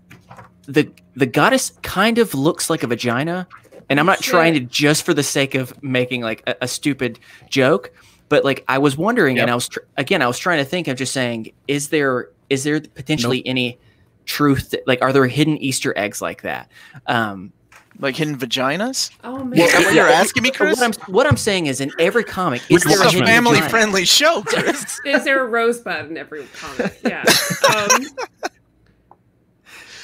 the the goddess kind of looks like a vagina, and I'm not sure. trying to just for the sake of making like a, a stupid joke, but like I was wondering, yep. and I was tr- again, I was trying to think of just saying, is there is there potentially nope. any truth? That, like, are there hidden Easter eggs like that? Um, like hidden vaginas? Oh man! Well, what you're asking me, Chris? What I'm, what I'm saying is, in every comic, is there a, a family-friendly show, Chris? is there a rosebud in every comic? Yeah. Um,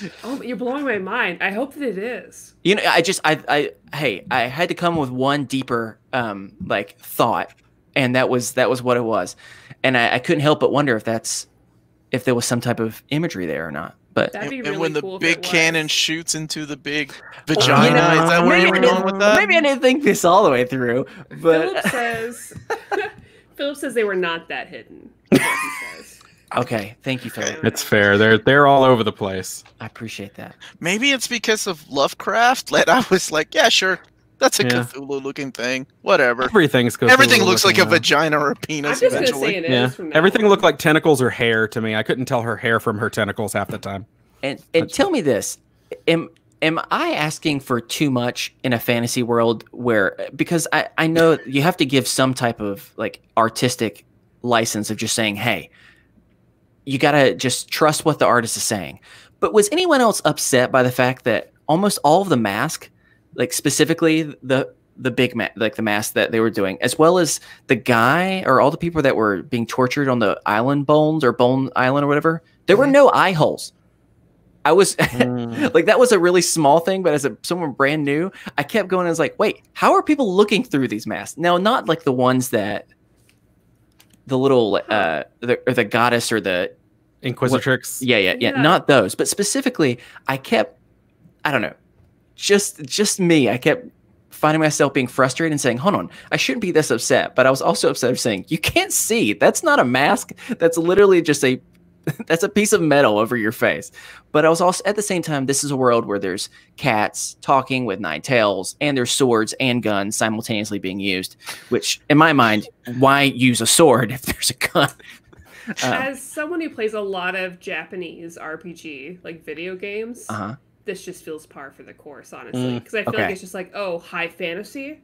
oh, you're blowing my mind. I hope that it is. You know, I just, I, I, hey, I had to come with one deeper, um, like thought and that was that was what it was and I, I, couldn't help but wonder if that's if there was some type of imagery there or not but and, really when cool the big cannon shoots into the big vagina you know, is that where you were going with that maybe i didn't think this all the way through but philip says Philip says they were not that hidden. Okay, thank you, Philip. It's fair. They're they're all over the place. I appreciate that. Maybe it's because of Lovecraft that I was like, yeah, sure, that's a yeah. Cthulhu looking thing. Whatever. Everything's Cthulhu Everything looks like now. a vagina or a penis. I'm just eventually. gonna say it yeah. is Everything looked like tentacles or hair to me. I couldn't tell her hair from her tentacles half the time. And and That's tell me this. Am am I asking for too much in a fantasy world where because I, I know you have to give some type of like artistic license of just saying, hey, you gotta just trust what the artist is saying. But was anyone else upset by the fact that almost all of the mask like specifically the the big ma- like the mask that they were doing, as well as the guy or all the people that were being tortured on the island bones or bone island or whatever. There were no eye holes. I was mm. like, that was a really small thing, but as a, someone brand new, I kept going. I was like, wait, how are people looking through these masks? Now, not like the ones that the little uh the, or the goddess or the Inquisitrix. What, yeah, yeah, yeah, yeah, not those, but specifically, I kept, I don't know, just just me. I kept finding myself being frustrated and saying, "Hold on, I shouldn't be this upset." But I was also upset of saying, "You can't see. That's not a mask. That's literally just a that's a piece of metal over your face." But I was also at the same time, this is a world where there's cats talking with nine tails, and there's swords and guns simultaneously being used. Which, in my mind, why use a sword if there's a gun? Um, As someone who plays a lot of Japanese RPG, like video games, uh-huh this just feels par for the course, honestly. Because mm, I feel okay. like it's just like, oh, high fantasy.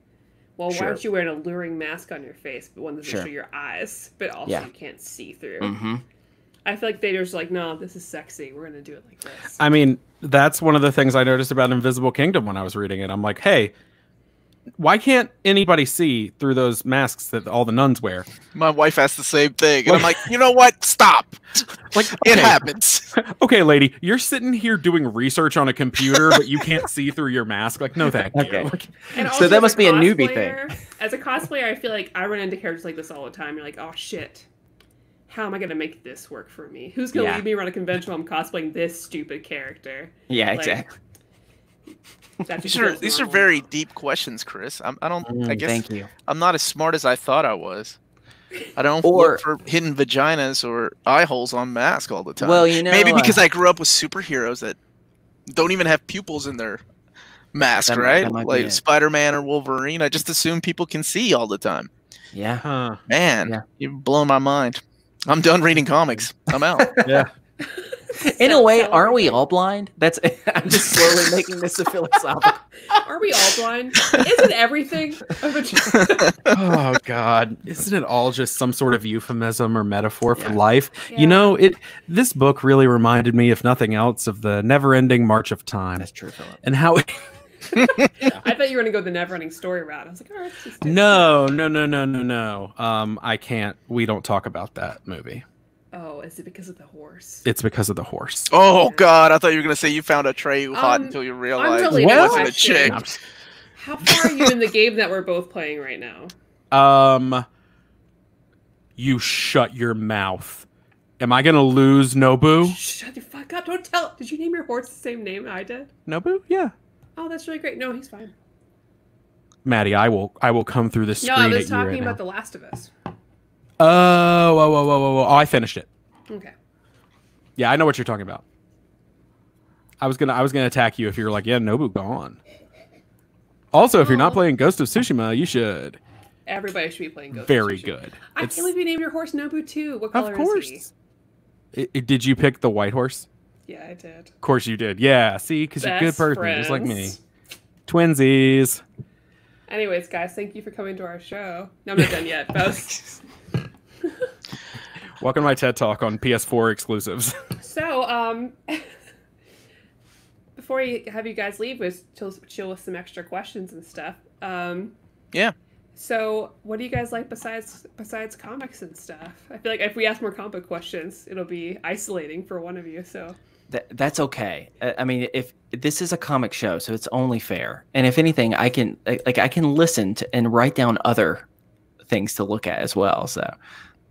Well, sure. why aren't you wearing a alluring mask on your face, but one that doesn't sure. your eyes, but also yeah. you can't see through? Mm-hmm. I feel like they just like, no, this is sexy. We're gonna do it like this. I mean, that's one of the things I noticed about Invisible Kingdom when I was reading it. I'm like, hey, why can't anybody see through those masks that all the nuns wear? My wife asked the same thing, and I'm like, you know what? Stop. Like okay. it happens. okay, lady, you're sitting here doing research on a computer, but you can't see through your mask. Like, no, thank okay. you. Like, so that must be a newbie thing. As a cosplayer, I feel like I run into characters like this all the time. You're like, oh shit. How am I gonna make this work for me? Who's gonna yeah. lead me around a convention while I'm cosplaying this stupid character? Yeah, like, exactly these are these are very deep questions, Chris. I'm, I do not Mm, I guess thank you. I'm not as smart as I thought I was. I don't or, look for hidden vaginas or eye holes on masks all the time. Well, you know, maybe because uh, I grew up with superheroes that don't even have pupils in their mask, that, right? That like Spider Man or Wolverine. I just assume people can see all the time. Yeah, huh. man, yeah. you've blown my mind. I'm done reading comics. I'm out. yeah. In a way, aren't we all blind? That's I'm just slowly making this a philosophical. Are we all blind? Isn't everything? oh God! Isn't it all just some sort of euphemism or metaphor yeah. for life? Yeah. You know, it. This book really reminded me, if nothing else, of the never-ending march of time. That's true, Philip. And how. It, I thought you were going to go the never-ending story route. I was like, all right. No, no, no, no, no, no. Um, I can't. We don't talk about that movie. Oh, is it because of the horse? It's because of the horse. Oh God, I thought you were gonna say you found a tray um, hot until you realized it wasn't a chick. How far are you in the game that we're both playing right now? Um, you shut your mouth. Am I gonna lose Nobu? Shut the fuck up! Don't tell. Did you name your horse the same name I did? Nobu? Yeah. Oh, that's really great. No, he's fine. Maddie, I will. I will come through this. No, I was talking right about now. The Last of Us. Oh, whoa, whoa, whoa, whoa, whoa. Oh, I finished it. Okay. Yeah, I know what you're talking about. I was gonna I was gonna attack you if you're like, yeah, Nobu gone. Also, if you're not playing Ghost of Tsushima, you should. Everybody should be playing Ghost of Tsushima. Very good. I it's... can't believe you named your horse Nobu too. What color of course. is he? It, it, did you pick the white horse? Yeah, I did. Of course you did. Yeah, see, because you're a good person, friends. just like me. Twinsies. Anyways, guys, thank you for coming to our show. No, I'm not done yet. Welcome to my TED Talk on PS4 exclusives. so, um, before we have you guys leave, was chill, chill with some extra questions and stuff. Um, yeah. So, what do you guys like besides besides comics and stuff? I feel like if we ask more comic questions, it'll be isolating for one of you. So. That, that's okay. I mean, if this is a comic show, so it's only fair. And if anything, I can like I can listen to and write down other things to look at as well. So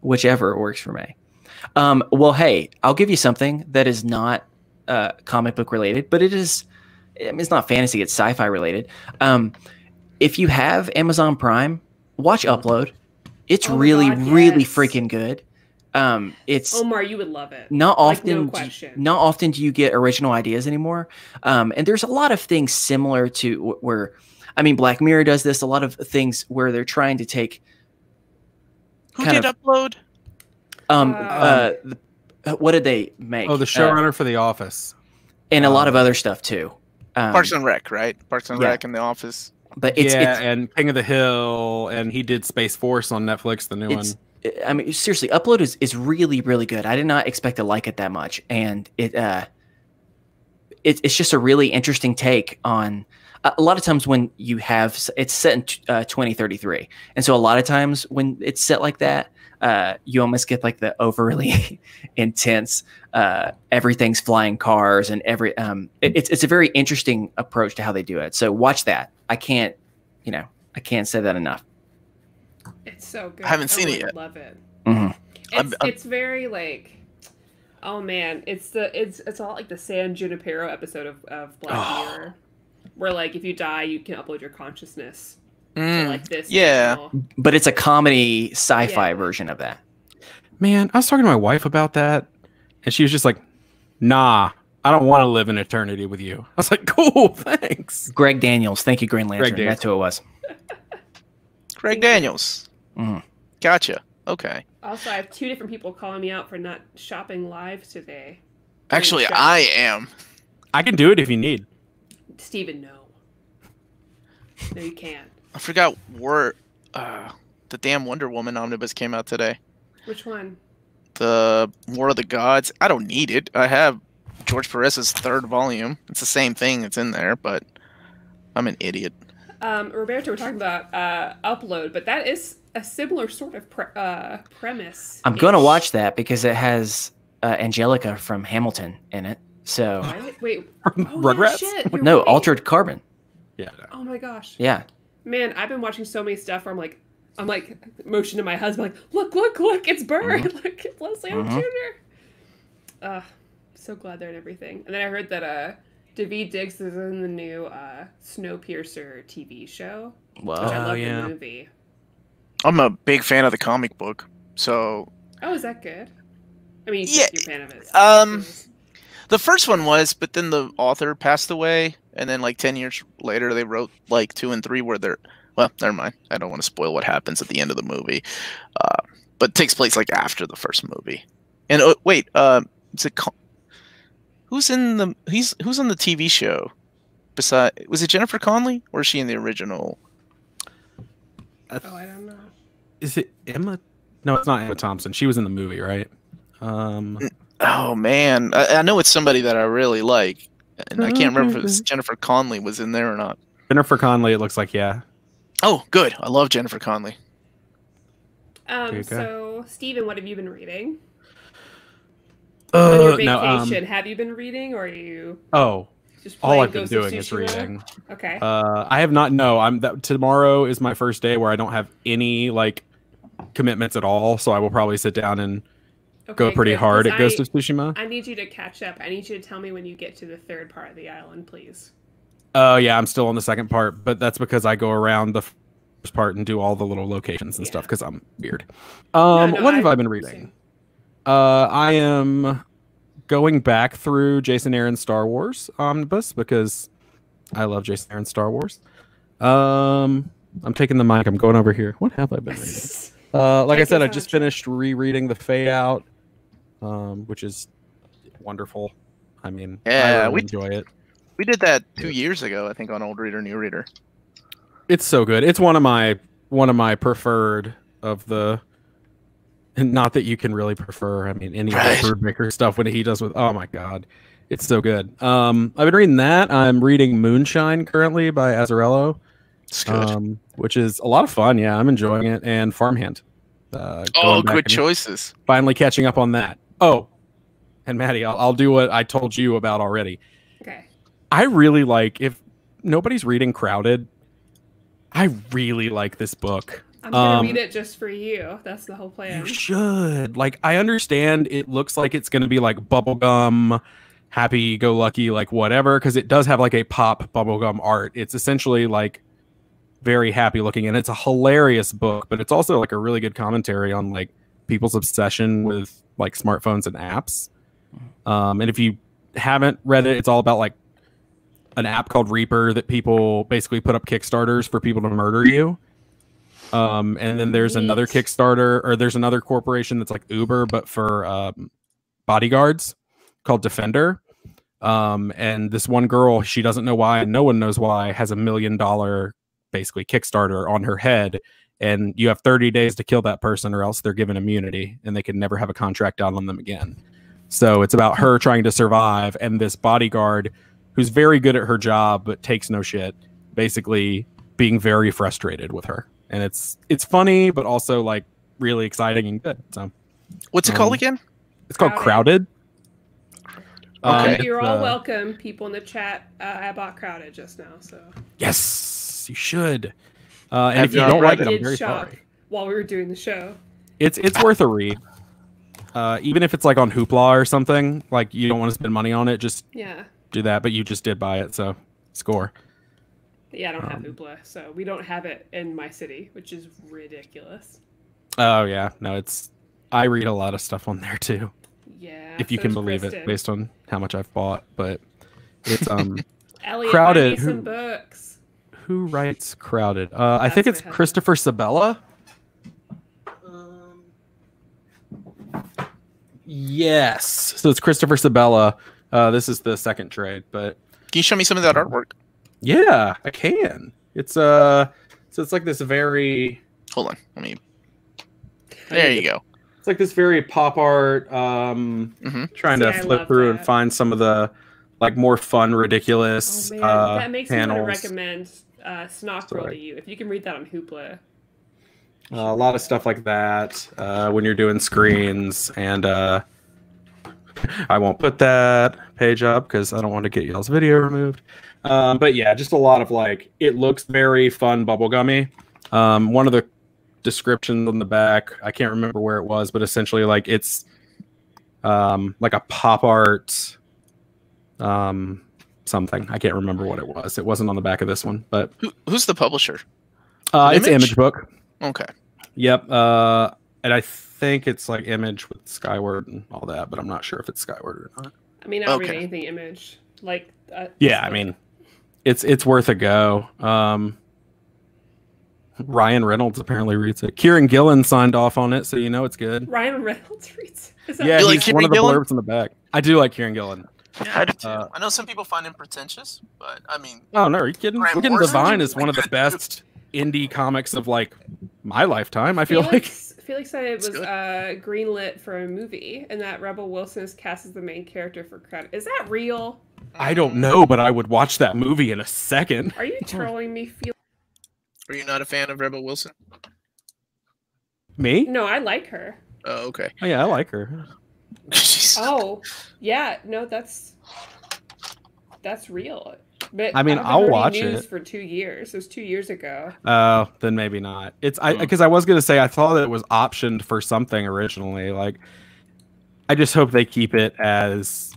whichever works for me. Um, well, hey, I'll give you something that is not uh, comic book related, but it is. I mean, it's not fantasy; it's sci-fi related. Um, if you have Amazon Prime, watch Upload. It's oh really, God, really freaking good. Um, it's Omar, you would love it. Not often, like, no question. not often do you get original ideas anymore. Um, and there's a lot of things similar to where, I mean, Black Mirror does this. A lot of things where they're trying to take. Who did of, upload? Um, uh, uh, the, what did they make? Oh, the showrunner uh, for The Office, and a lot of other stuff too. Um, Parks and Rec, right? Parks and yeah. Rec and The Office. But it's, yeah, it's, and King of the Hill, and he did Space Force on Netflix, the new one. I mean, seriously, Upload is, is really, really good. I did not expect to like it that much, and it uh, it, it's just a really interesting take on. A lot of times when you have it's set in uh, 2033, and so a lot of times when it's set like that, uh, you almost get like the overly intense. Uh, everything's flying cars and every. Um, it, it's it's a very interesting approach to how they do it. So watch that. I can't, you know, I can't say that enough. It's so good. I haven't seen it yet. Love it. Mm-hmm. It's, I'm, I'm, it's very like. Oh man, it's the it's it's all like the San Junipero episode of, of Black oh. Mirror, where like if you die, you can upload your consciousness mm, to like this. Yeah, channel. but it's a comedy sci-fi yeah. version of that. Man, I was talking to my wife about that, and she was just like, "Nah, I don't want to live in eternity with you." I was like, "Cool, thanks." Greg Daniels, thank you, Green Lantern. That's who it was. Greg Daniels. Mm. Gotcha. Okay. Also, I have two different people calling me out for not shopping live today. Actually, I am. I can do it if you need. Steven, no. No, you can't. I forgot where uh, the damn Wonder Woman omnibus came out today. Which one? The War of the Gods. I don't need it. I have George Perez's third volume. It's the same thing. It's in there, but I'm an idiot um, Roberto, we're talking about uh, upload, but that is a similar sort of pre- uh, premise. I'm going to watch that because it has uh, Angelica from Hamilton in it. So right? wait, oh, Rugrats? Yeah, no, right. Altered Carbon. Yeah. Oh my gosh. Yeah. Man, I've been watching so many stuff where I'm like, I'm like motion to my husband, like, look, look, look, it's Bird, mm-hmm. look, it's Leslie mm-hmm. Jr. Uh, so glad they're in everything. And then I heard that uh, Daveed Diggs is in the new uh, Snowpiercer TV show. Wow, I love yeah. the movie. I'm a big fan of the comic book, so. Oh, is that good? I mean, yeah, you're a fan of it. So um, the first one was, but then the author passed away, and then like ten years later, they wrote like two and three where they're. Well, never mind. I don't want to spoil what happens at the end of the movie, uh, but takes place like after the first movie. And uh, wait, uh, is it Who's in the he's who's on the TV show? Beside was it Jennifer Connelly or is she in the original? Oh, I don't know. Is it Emma? No, it's not Emma Thompson. She was in the movie, right? Um. Oh man, I, I know it's somebody that I really like, and I can't remember if it Jennifer Connelly was in there or not. Jennifer Connelly, it looks like yeah. Oh, good. I love Jennifer Connelly. Um. So, Steven, what have you been reading? Uh, On your vacation, no, um, have you been reading, or are you? Oh, all I've been doing is reading. Okay. Uh, I have not. No, I'm. That, tomorrow is my first day where I don't have any like commitments at all. So I will probably sit down and okay, go pretty good, hard at Ghost of Tsushima. I need you to catch up. I need you to tell me when you get to the third part of the island, please. Oh uh, yeah, I'm still on the second part, but that's because I go around the first part and do all the little locations and yeah. stuff because I'm weird. Um, no, no, what I, have I been reading? Uh, I am going back through Jason Aaron's Star Wars omnibus because I love Jason Aaron's Star Wars. Um, I'm taking the mic. I'm going over here. What have I been reading? Uh, like I said, I just finished rereading the Fade Out, um, which is wonderful. I mean, yeah, I really we enjoy it. We did that two years ago, I think, on Old Reader, New Reader. It's so good. It's one of my one of my preferred of the and not that you can really prefer. I mean, any right. of the stuff when he does with. Oh my god, it's so good. Um, I've been reading that. I'm reading Moonshine currently by Azzarello, um, which is a lot of fun. Yeah, I'm enjoying it. And Farmhand. Uh, oh, good choices. Finally catching up on that. Oh, and Maddie, I'll, I'll do what I told you about already. Okay. I really like if nobody's reading Crowded. I really like this book. I'm gonna um, read it just for you. That's the whole plan. You should. Like, I understand it looks like it's gonna be like bubblegum, happy go lucky, like whatever, because it does have like a pop bubblegum art. It's essentially like very happy looking, and it's a hilarious book. But it's also like a really good commentary on like people's obsession with like smartphones and apps. Um, and if you haven't read it, it's all about like an app called Reaper that people basically put up Kickstarters for people to murder you. Um, and then there's another Kickstarter or there's another corporation that's like Uber, but for um, bodyguards called Defender. Um, and this one girl, she doesn't know why, and no one knows why, has a million dollar basically Kickstarter on her head. And you have 30 days to kill that person, or else they're given immunity and they can never have a contract out on them again. So it's about her trying to survive and this bodyguard who's very good at her job but takes no shit, basically being very frustrated with her. And it's it's funny but also like really exciting and good. So What's it um, called again? It's called Crowded. Okay. Um, You're all uh, welcome, people in the chat. Uh, I bought Crowded just now, so. Yes, you should. Uh, and if you don't like it, I'm very sorry. While we were doing the show. It's it's worth a read. Uh, even if it's like on Hoopla or something, like you don't want to spend money on it, just yeah, do that. But you just did buy it, so score. Yeah, I don't um, have Hoopla, so we don't have it in my city, which is ridiculous. Oh yeah, no, it's. I read a lot of stuff on there too. Yeah, if you so can believe Kristen. it, based on how much I've bought, but it's um Elliot, crowded. Who, books. Who writes crowded? Uh, I think it's Christopher Sebela. Yes. So it's Christopher Sebela. Uh, this is the second trade, but can you show me some of that artwork? Yeah, I can. It's uh, so it's like this very. Hold on, let me. There you go. It's like this very pop art. Um, mm-hmm. trying to flip through that. and find some of the like more fun, ridiculous. Oh, uh, that makes panels. me want to recommend uh, Snockworld to you if you can read that on Hoopla. Uh, a lot of stuff like that uh, when you're doing screens, and uh, I won't put that page up because I don't want to get y'all's video removed. Um, but yeah, just a lot of like it looks very fun, bubblegummy. Um, one of the descriptions on the back, I can't remember where it was, but essentially like it's um, like a pop art um, something. I can't remember what it was. It wasn't on the back of this one, but Who, who's the publisher? Uh, it's Image Book. Okay. Yep. Uh, and I think it's like Image with Skyward and all that, but I'm not sure if it's Skyward or not. I mean, I don't okay. read anything Image. Like. Uh, yeah, I mean, it's it's worth a go. Um, Ryan Reynolds apparently reads it. Kieron Gillen signed off on it, so you know it's good. Ryan Reynolds reads. It. Yeah, he's like one of the Gillen? blurbs in the back. I do like Kieron Gillen. Yeah, I do too. Uh, I know some people find him pretentious, but I mean. Oh no, are you kidding? Wicked Divine is one of the best indie comics of like my lifetime. I feel Felix, like Felix said it was uh, greenlit for a movie, and that Rebel Wilson is cast as the main character for credit. Is that real? I don't know, but I would watch that movie in a second. Are you trolling me, Felix? Are you not a fan of Rebel Wilson? Me? No, I like her. Oh, okay. Oh, yeah, I like her. oh, yeah. No, that's that's real. But I mean, I'll watch it for two years. It was two years ago. Oh, uh, then maybe not. It's I because hmm. I was gonna say I thought it was optioned for something originally. Like, I just hope they keep it as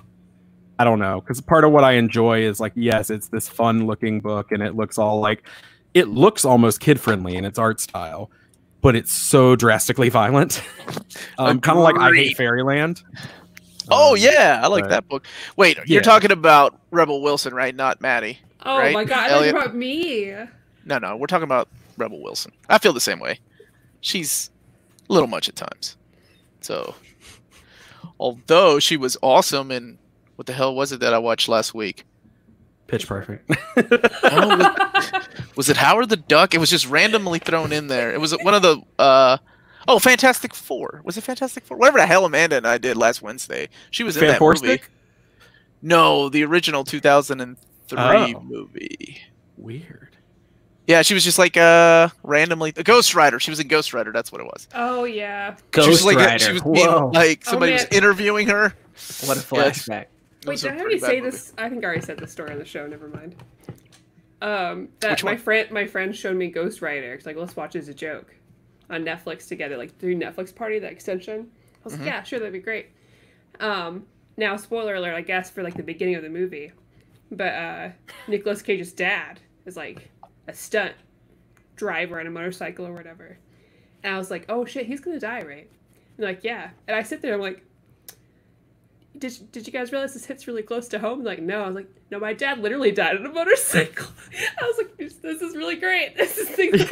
I don't know because part of what I enjoy is like yes, it's this fun looking book and it looks all like it looks almost kid friendly in its art style, but it's so drastically violent. um, kind of like I Hate Fairyland. Oh um, yeah, I like but, that book. Wait, yeah. you're talking about Rebel Wilson, right? Not Maddie. Oh right? my god, I about me. No, no, we're talking about Rebel Wilson. I feel the same way. She's a little much at times. So, although she was awesome in what the hell was it that I watched last week? Pitch Perfect. oh, was it Howard the Duck? It was just randomly thrown in there. It was one of the uh, oh Fantastic Four. Was it Fantastic Four? Whatever the hell Amanda and I did last Wednesday. She was in that movie. No, the original 2003 oh. movie. Weird. Yeah, she was just like uh randomly a Ghost Rider. She was in Ghost Rider. That's what it was. Oh yeah. Ghost she was like, Rider. She was being, like somebody oh, was interviewing her. What a flashback. Wait, did I already say movie. this? I think I already said the story on the show. Never mind. Um, that my friend, my friend showed me Ghost Rider. It's like, let's watch as a joke on Netflix together, like through Netflix Party, that extension. I was mm-hmm. like, yeah, sure, that'd be great. Um, now, spoiler alert, I guess for like the beginning of the movie, but uh, Nicolas Cage's dad is like a stunt driver on a motorcycle or whatever. And I was like, oh shit, he's gonna die, right? And like, yeah. And I sit there, I'm like, did, did you guys realize this hits really close to home? Like, no. I was like, no, my dad literally died on a motorcycle. I was like, this is really great. This is things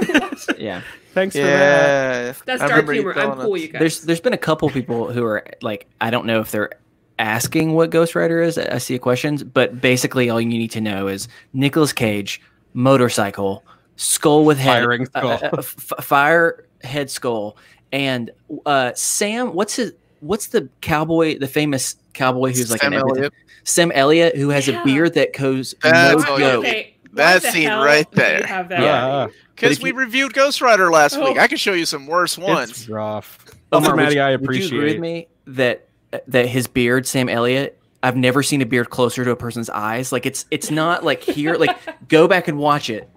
Yeah. Thanks yeah. for that. That's I dark humor. I'm cool, you guys. There's there's been a couple people who are like, I don't know if they're asking what Ghost Rider is. I see a questions, but basically all you need to know is Nicolas Cage, motorcycle, skull with head, firing skull, uh, uh, fire head skull, and uh, Sam. What's his? What's the cowboy? The famous cowboy who's like Sam an Elliott. Sam Elliott, who has yeah. a beard that goes That's no joke. Okay. That scene right there. Yeah, because we you, reviewed Ghost Rider last oh. week. I can show you some worse ones. It's rough. Omar, Maddie, I appreciate. Would you agree with me that that his beard, Sam Elliott, I've never seen a beard closer to a person's eyes. Like it's it's not like here. Like go back and watch it.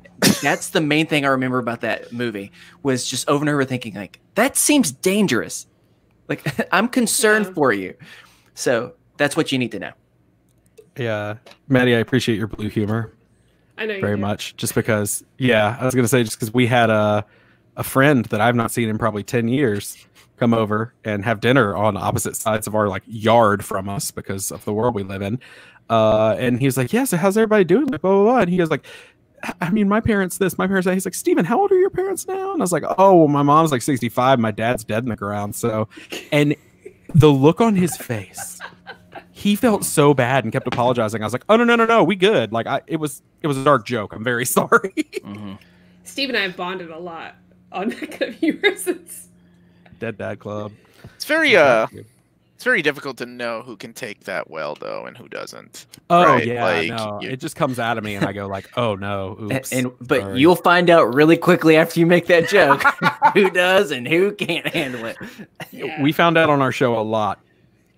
That's the main thing I remember about that movie was just over and over thinking like that seems dangerous. Like I'm concerned yeah. for you. So that's what you need to know. Yeah, Maddie, I appreciate your blue humor. I know very much. Just because, yeah, I was gonna say just because we had a a friend that I've not seen in probably ten years come over and have dinner on opposite sides of our like yard from us because of the world we live in. Uh, and he's like, "Yeah, so how's everybody doing?" Like, blah blah blah. And he goes like, "I mean, my parents this, my parents that." He's like, "Steven, how old are your parents now?" And I was like, "Oh, well, my mom's like 65, my dad's dead in the ground." So, and the look on his face, he felt so bad and kept apologizing. I was like, "Oh no, no, no, no, we good." Like, I it was it was a dark joke. I'm very sorry. mm-hmm. Steve and I have bonded a lot on negative humor since Dead Dad Club. It's very uh it's very difficult to know who can take that well though and who doesn't. Oh right? yeah, like, no. You... It just comes out of me and I go like, "Oh no, oops." And, and but sorry. you'll find out really quickly after you make that joke who does and who can't handle it. Yeah. We found out on our show a lot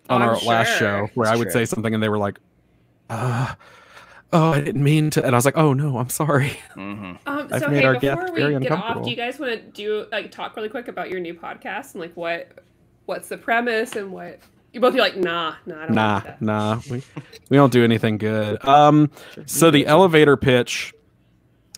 on I'm our sure. last show where That's I would true. say something and they were like, "Uh, oh, I didn't mean to. And I was like, oh no, I'm sorry. Mm-hmm. Um, so hey, before we get off, do you guys want to do like talk really quick about your new podcast and like what what's the premise and what you both be like, nah, nah, nah, nah. We we don't do anything good. Um, so the elevator pitch,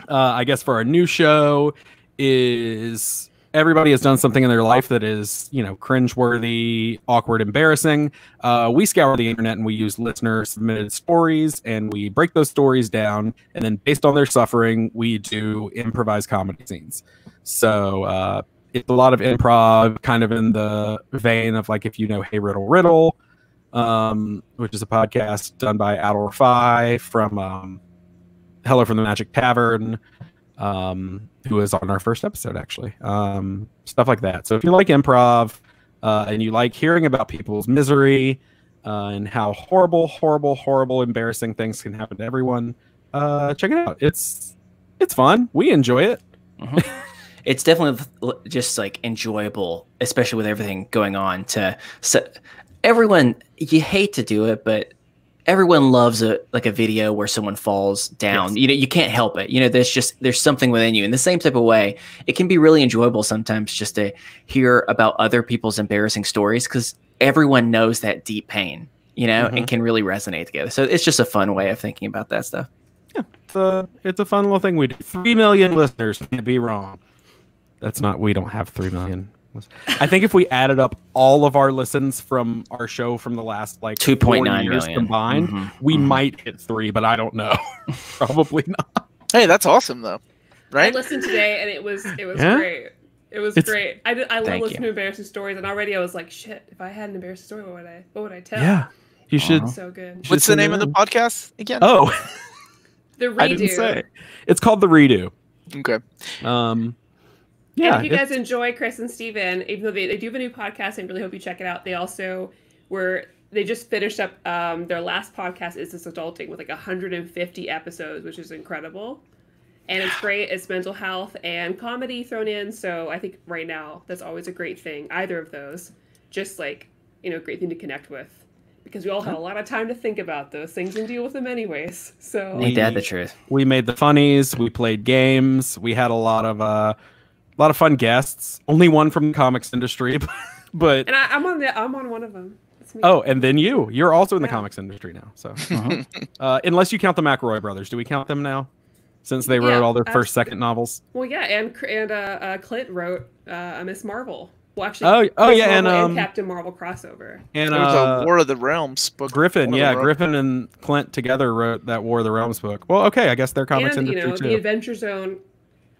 uh, I guess for our new show is everybody has done something in their life that is, you know, cringeworthy, awkward, embarrassing. Uh, we scour the internet and we use listener submitted stories and we break those stories down. And then based on their suffering, we do improvised comedy scenes. So uh, it's a lot of improv, kind of in the vein of like if you know Hey Riddle Riddle, um, which is a podcast done by Adal Rifai from um, Hello from the Magic Tavern um, who was on our first episode, actually. Um, stuff like that. So if you like improv uh, and you like hearing about people's misery uh, and how horrible, horrible, horrible, embarrassing things can happen to everyone, uh, check it out. It's it's fun. We enjoy it. Mm-hmm. it's definitely just like enjoyable, especially with everything going on. To so everyone, you hate to do it, but everyone loves a like a video where someone falls down. Yes. You know, you can't help it. You know, there's just there's something within you. In the same type of way, it can be really enjoyable sometimes just to hear about other people's embarrassing stories because everyone knows that deep pain, you know, mm-hmm. and can really resonate together. So it's just a fun way of thinking about that stuff. Yeah, it's a it's a fun little thing we do. Three million listeners can't be wrong. That's not. We don't have three million. I think if we added up all of our listens from our show from the last like two point nine years combined, mm-hmm. we mm-hmm. might hit three, but I don't know. Probably not. Hey, that's awesome though, right? I listened today and it was it was yeah? great. It was it's, great. I, did, I love listening to embarrassing stories, and already I was like, shit. If I had an embarrassing story, what would I what would I tell? Yeah, you should. Uh-huh. So good. What's the name of the podcast again? Oh, the redo. I didn't say. It's called the redo. Okay. Um, yeah. And if you guys enjoy Chris and Steven, even though they, they do have a new podcast, I really hope you check it out. They also were they just finished up um, their last podcast is this adulting with like 150 episodes, which is incredible. And it's great. It's mental health and comedy thrown in. So I think right now that's always a great thing. Either of those, just like you know, a great thing to connect with because we all have a lot of time to think about those things and deal with them anyways. So we did the truth. We made the funnies. We played games. We had a lot of uh, a lot of fun guests. Only one from the comics industry, but and I, am on the I'm on one of them. Oh, and then you. You're also in the yeah. comics industry now. So, uh-huh. uh, unless you count the McElroy brothers, do we count them now? since they wrote yeah, all their first, second novels. Well, yeah, and and uh, uh, Clint wrote uh, Miss Marvel. Well, actually, oh, oh yeah, and, um, and, Captain Marvel crossover. And there was uh, a War of the Realms book. Griffin, yeah, Griffin and Clint together wrote that War of the Realms book. Well, okay, I guess they're comics and, industry you know, too. The Adventure Zone.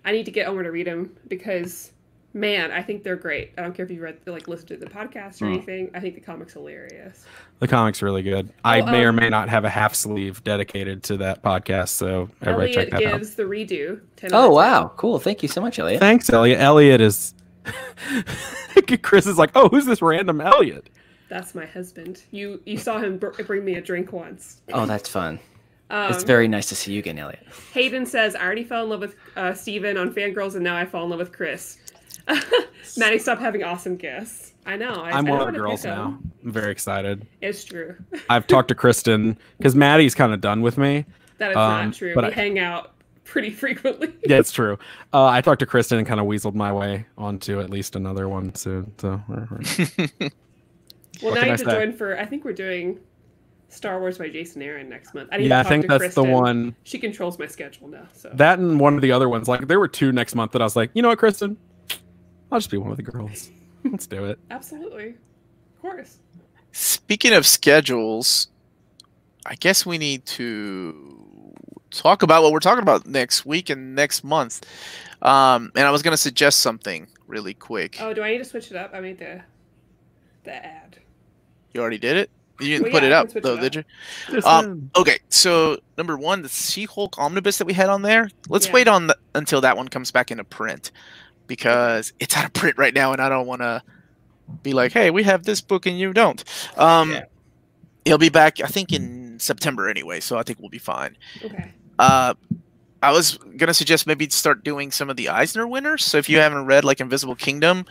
I need to get Omar to read them because, man, I think they're great. I don't care if you read like listened to the podcast or mm. anything. I think the comic's hilarious. The comic's really good. I may um, or may not have a half sleeve dedicated to that podcast, so everybody Elliot check that gives out. the redo. oh wow, cool! Thank you so much, Elliot. Thanks, Elliot. Elliot is Chris is like, oh, who's this random Elliot? That's my husband. You you saw him br- bring me a drink once. Oh, that's fun. Um, it's very nice to see you again, Elliot. Hayden says, I already fell in love with uh, Steven on Fangirls, and now I fall in love with Chris. Maddie, stop having awesome guests. I know. I, am one of the girls now. I'm very excited. It's true. I've talked to Kristen because Maddie's kind of done with me. That is um, not true. We I, hang out pretty frequently. yeah, it's true. Uh, I talked to Kristen and kind of weaseled my way onto at least another one soon. So, well, now you have to join for. I think we're doing Star Wars by Jason Aaron next month. I yeah, I think that's Kristen. the one. She controls my schedule now. So that and one of the other ones. Like there were two next month that I was like, you know what, Kristen, I'll just be one of the girls. Let's do it. Absolutely, of course. Speaking of schedules, I guess we need to talk about what we're talking about next week and next month. Um, and I was gonna suggest something really quick. Oh, do I need to switch it up? I made the the ad. You already did it. You didn't well, put yeah, it up though, it did you? Um, okay, so number one, the She Hulk omnibus that we had on there. Let's yeah. wait on the, until that one comes back into print because it's out of print right now, and I don't want to be like, "Hey, we have this book and you don't." Um, yeah. He'll be back, I think, in September anyway, so I think we'll be fine. Okay. Uh, I was gonna suggest maybe start doing some of the Eisner winners. So if you haven't read like Invisible Kingdom,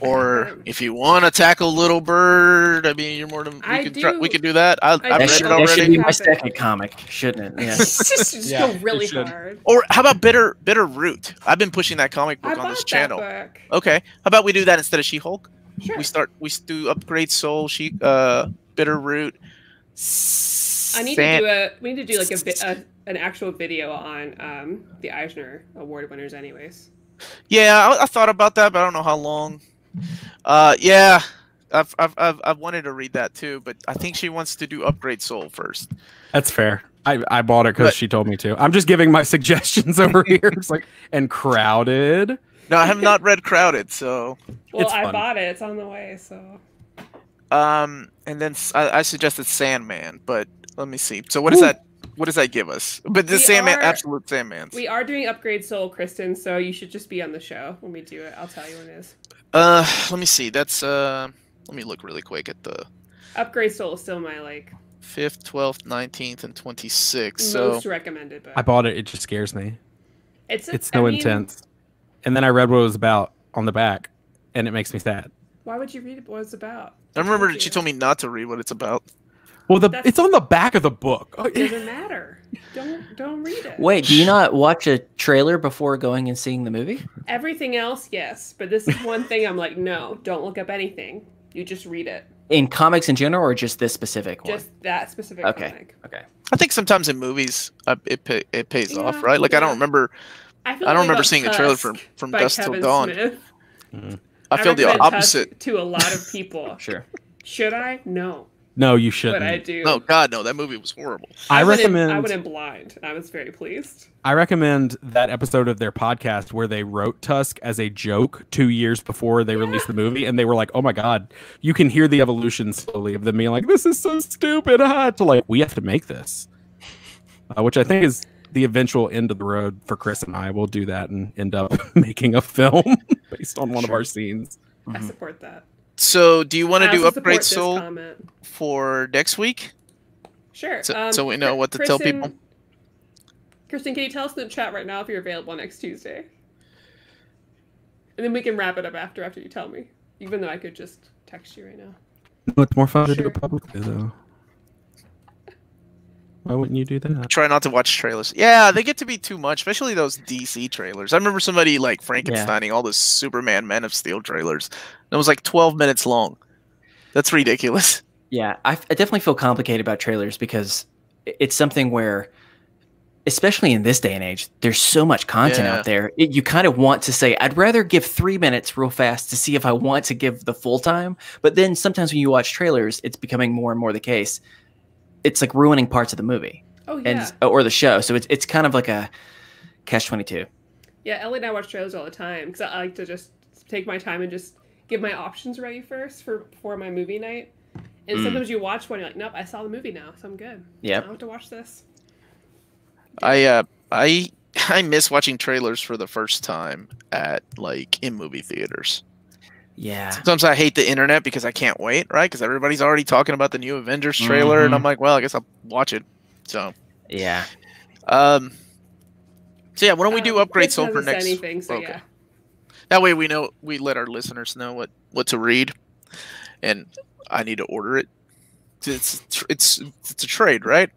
or if you want to tackle Little Bird, I mean, you're more than we I could try, we could do that. I, I have read should, it already. That should be my second comic, shouldn't it? Yeah. just yeah, go really hard. Or how about Bitter Bitter Root? I've been pushing that comic book I on this channel. Book. Okay, how about we do that instead of She Hulk? Sure. We start we do Upgrade Soul, She uh Bitter Root. I need to do a. We need to do like a, a an actual video on um, the Eisner Award winners, anyways. Yeah, I, I, thought about that, but I don't know how long. Uh, yeah, I've, I've, I've, I've wanted to read that too, but I think she wants to do Upgrade Soul first. That's fair. I, I bought it because she told me to. I'm just giving my suggestions over here. It's like and crowded. No, I have not read Crowded, so. Well, I bought it. It's on the way, so. Um, and then I, I suggested Sandman, but let me see. So what does Ooh. that what does that give us? But the we Sandman, are, absolute Sandman's. We are doing Upgrade Soul, Kristen. So you should just be on the show when we do it. I'll tell you when it is. Uh, let me see. That's uh, let me look really quick at the. Upgrade Soul is still my like. Fifth, twelfth, nineteenth, and twenty-sixth. Most so recommended book. I bought it. It just scares me. It's a, it's so I mean, intense. And then I read what it was about on the back, and it makes me sad. Why would you read what it's about? I remember she told me not to read what it's about. Well, the That's, it's on the back of the book. It doesn't matter. Don't don't read it. Wait, do you not watch a trailer before going and seeing the movie? Everything else, yes, but this is one thing I'm like, no, don't look up anything. You just read it. In comics in general, or just this specific one? Just that specific okay. comic. Okay. I think sometimes in movies, uh, it pay, it pays yeah, off, right? Like yeah. I don't remember. I, I don't remember seeing Tusk a trailer from from Dusk Till Dawn. Mm-hmm. I feel the opposite Tusk to a lot of people. sure. Should I? No. No, you shouldn't. But I do. Oh God, no! That movie was horrible. I, I recommend. In, I went in blind. and I was very pleased. I recommend that episode of their podcast where they wrote Tusk as a joke two years before they yeah. released the movie, and they were like, "Oh my God!" You can hear the evolution slowly of them being like, "This is so stupid," ah, to like, "We have to make this," uh, which I think is the eventual end of the road for Chris and I. We'll do that and end up making a film based on one sure. of our scenes. I support that. So, do you want to do upgrade soul for next week? Sure. So, um, so we know what to Kristen, tell people. Kristen, can you tell us in the chat right now if you're available next Tuesday? And then we can wrap it up after after you tell me. Even though I could just text you right now. No, it's more fun sure. to do it publicly though. Why wouldn't you do that? Try not to watch trailers. Yeah, they get to be too much, especially those DC trailers. I remember somebody like Frankensteining yeah. all the Superman Man of Steel trailers. It was like 12 minutes long. That's ridiculous. Yeah, I, I definitely feel complicated about trailers because it's something where especially in this day and age, there's so much content yeah. out there. It, you kind of want to say, I'd rather give three minutes real fast to see if I want to give the full time. But then sometimes when you watch trailers, it's becoming more and more the case. It's like ruining parts of the movie. Oh, yeah. And, or the show. So it's, it's kind of like a catch 22. Yeah, Ellie and I watch trailers all the time because I like to just take my time and just give my options ready first for for my movie night. And mm. sometimes you watch one, you're like, nope, I saw the movie now, so I'm good. Yeah, I don't have to watch this. I uh, I I miss watching trailers for the first time at like in movie theaters. Yeah. Sometimes I hate the internet because I can't wait, right? Because everybody's already talking about the new Avengers trailer, mm-hmm. and I'm like, well, I guess I'll watch it. So. Yeah. Um. So yeah, why don't we do um, upgrades for next? Anything, so okay. yeah. That way we know we let our listeners know what what to read, and I need to order it. It's it's it's a trade, right?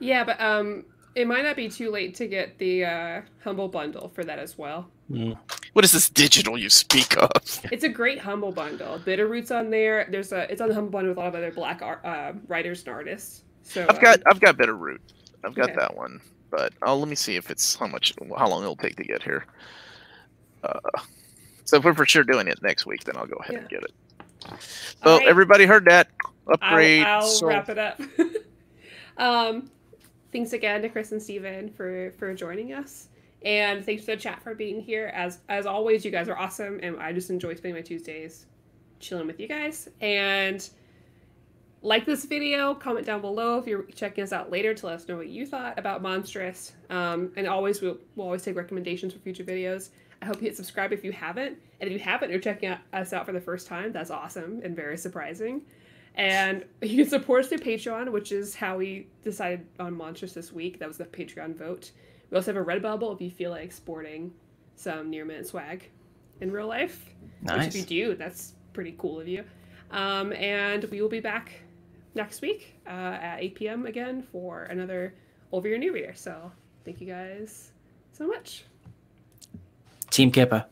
Yeah, but um, it might not be too late to get the uh, humble bundle for that as well. Mm. What is this digital you speak of? It's a great humble bundle. Bitterroot's on there. There's a it's on the humble bundle with a lot of other black art, uh, writers and artists. So I've got um, I've got Bitterroot. I've got okay. that one, but I'll let me see if it's how much how long it'll take to get here. Uh, so if we're for sure doing it next week, then I'll go ahead yeah. and get it. Well, right. everybody heard that. Upgrade. I'll, I'll so... wrap it up. um, thanks again to Chris and Steven for for joining us, and thanks to the chat for being here. As as always, you guys are awesome, and I just enjoy spending my Tuesdays chilling with you guys. And like this video, comment down below if you're checking us out later to let us know what you thought about Monstress. Um, and always we'll, we'll always take recommendations for future videos. I hope you hit subscribe if you haven't. And if you haven't, you're checking us out for the first time. That's awesome and very surprising. And you can support us through Patreon, which is how we decided on Monstress this week. That was the Patreon vote. We also have a Redbubble if you feel like sporting some near mint swag in real life. Nice. Which if you do, that's pretty cool of you. Um, and we will be back next week uh, at 8 p.m. again for another Old Reader New Reader. So thank you guys so much. Team Kippa.